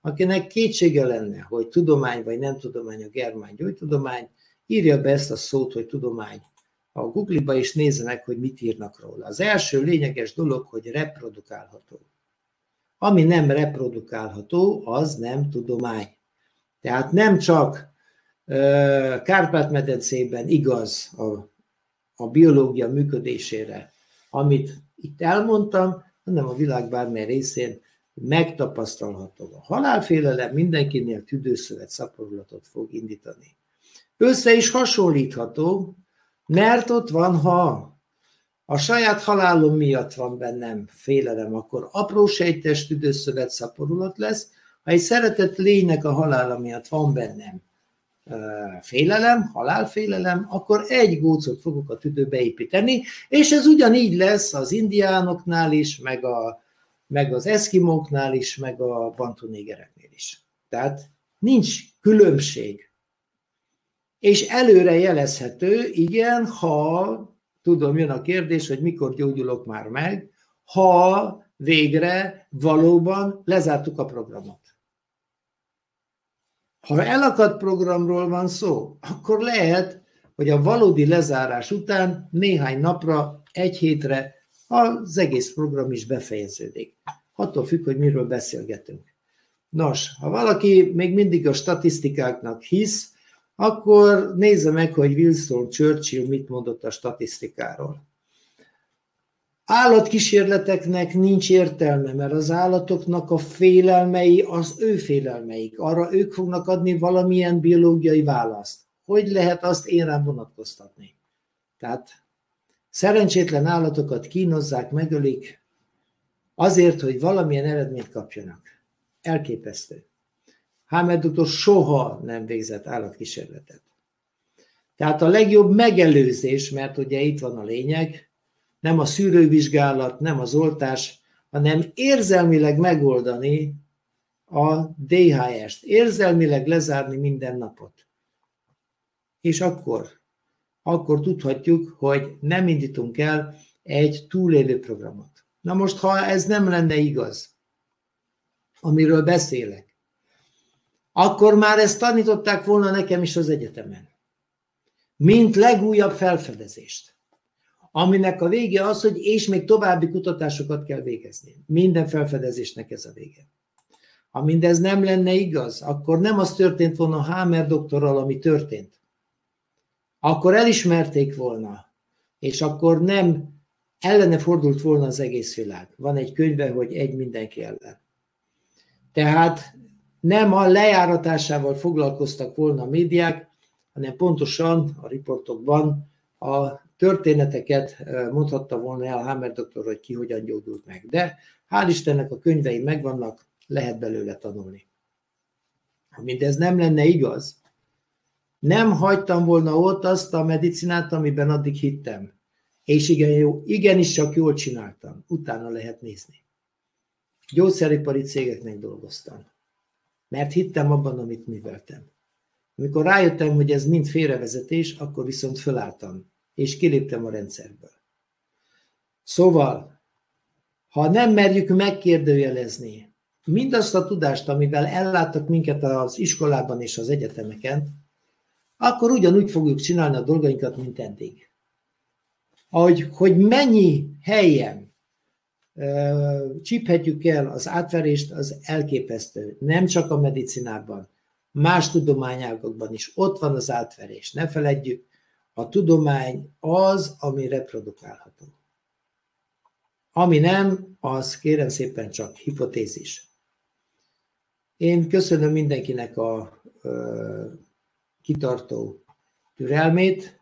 Akinek kétsége lenne, hogy tudomány vagy nem tudomány a germán gyógytudomány, írja be ezt a szót, hogy tudomány a Google-ba, és nézzenek, hogy mit írnak róla. Az első lényeges dolog, hogy reprodukálható. Ami nem reprodukálható, az nem tudomány. Tehát nem csak Kárpát-medencében igaz a, a biológia működésére, amit itt elmondtam, hanem a világ bármely részén megtapasztalható. A halálfélelem mindenkinél tüdőszövet szaporulatot fog indítani. Össze is hasonlítható, mert ott van, ha a saját halálom miatt van bennem félelem, akkor apró sejtes tüdőszövet szaporulat lesz, ha egy szeretett lénynek a halála miatt van bennem félelem, halálfélelem, akkor egy gócot fogok a tüdőbe építeni, és ez ugyanígy lesz az indiánoknál is, meg, a, meg az eszkimóknál is, meg a bantunégereknél is. Tehát nincs különbség. És előre jelezhető, igen, ha, tudom, jön a kérdés, hogy mikor gyógyulok már meg, ha végre valóban lezártuk a programot. Ha elakadt programról van szó, akkor lehet, hogy a valódi lezárás után néhány napra, egy hétre az egész program is befejeződik. Attól függ, hogy miről beszélgetünk. Nos, ha valaki még mindig a statisztikáknak hisz, akkor nézze meg, hogy Winston Churchill mit mondott a statisztikáról. Állatkísérleteknek nincs értelme, mert az állatoknak a félelmei az ő félelmeik. Arra ők fognak adni valamilyen biológiai választ. Hogy lehet azt én rám vonatkoztatni? Tehát szerencsétlen állatokat kínozzák, megölik, azért, hogy valamilyen eredményt kapjanak. Elképesztő. Hámed doktor soha nem végzett állatkísérletet. Tehát a legjobb megelőzés, mert ugye itt van a lényeg, nem a szűrővizsgálat, nem az oltás, hanem érzelmileg megoldani a DHS-t, érzelmileg lezárni minden napot. És akkor, akkor tudhatjuk, hogy nem indítunk el egy túlélő programot. Na most, ha ez nem lenne igaz, amiről beszélek, akkor már ezt tanították volna nekem is az egyetemen. Mint legújabb felfedezést aminek a vége az, hogy és még további kutatásokat kell végezni. Minden felfedezésnek ez a vége. Ha mindez nem lenne igaz, akkor nem az történt volna a Hammer doktorral, ami történt. Akkor elismerték volna, és akkor nem ellene fordult volna az egész világ. Van egy könyve, hogy egy mindenki ellen. Tehát nem a lejáratásával foglalkoztak volna a médiák, hanem pontosan a riportokban a történeteket mondhatta volna el Hammer doktor, hogy ki hogyan gyógyult meg. De hál' Istennek a könyvei megvannak, lehet belőle tanulni. Ha mindez nem lenne igaz, nem hagytam volna ott azt a medicinát, amiben addig hittem. És igen, jó, igenis csak jól csináltam. Utána lehet nézni. Gyógyszeripari cégeknek dolgoztam. Mert hittem abban, amit műveltem. Amikor rájöttem, hogy ez mind félrevezetés, akkor viszont fölálltam, és kiléptem a rendszerből. Szóval, ha nem merjük megkérdőjelezni mindazt a tudást, amivel elláttak minket az iskolában és az egyetemeken, akkor ugyanúgy fogjuk csinálni a dolgainkat, mint eddig. Ahogy, hogy mennyi helyen csíphetjük el az átverést, az elképesztő. Nem csak a medicinában, más tudományágokban is ott van az átverés. Ne feledjük, a tudomány az, ami reprodukálható. Ami nem, az kérem szépen csak hipotézis. Én köszönöm mindenkinek a kitartó türelmét.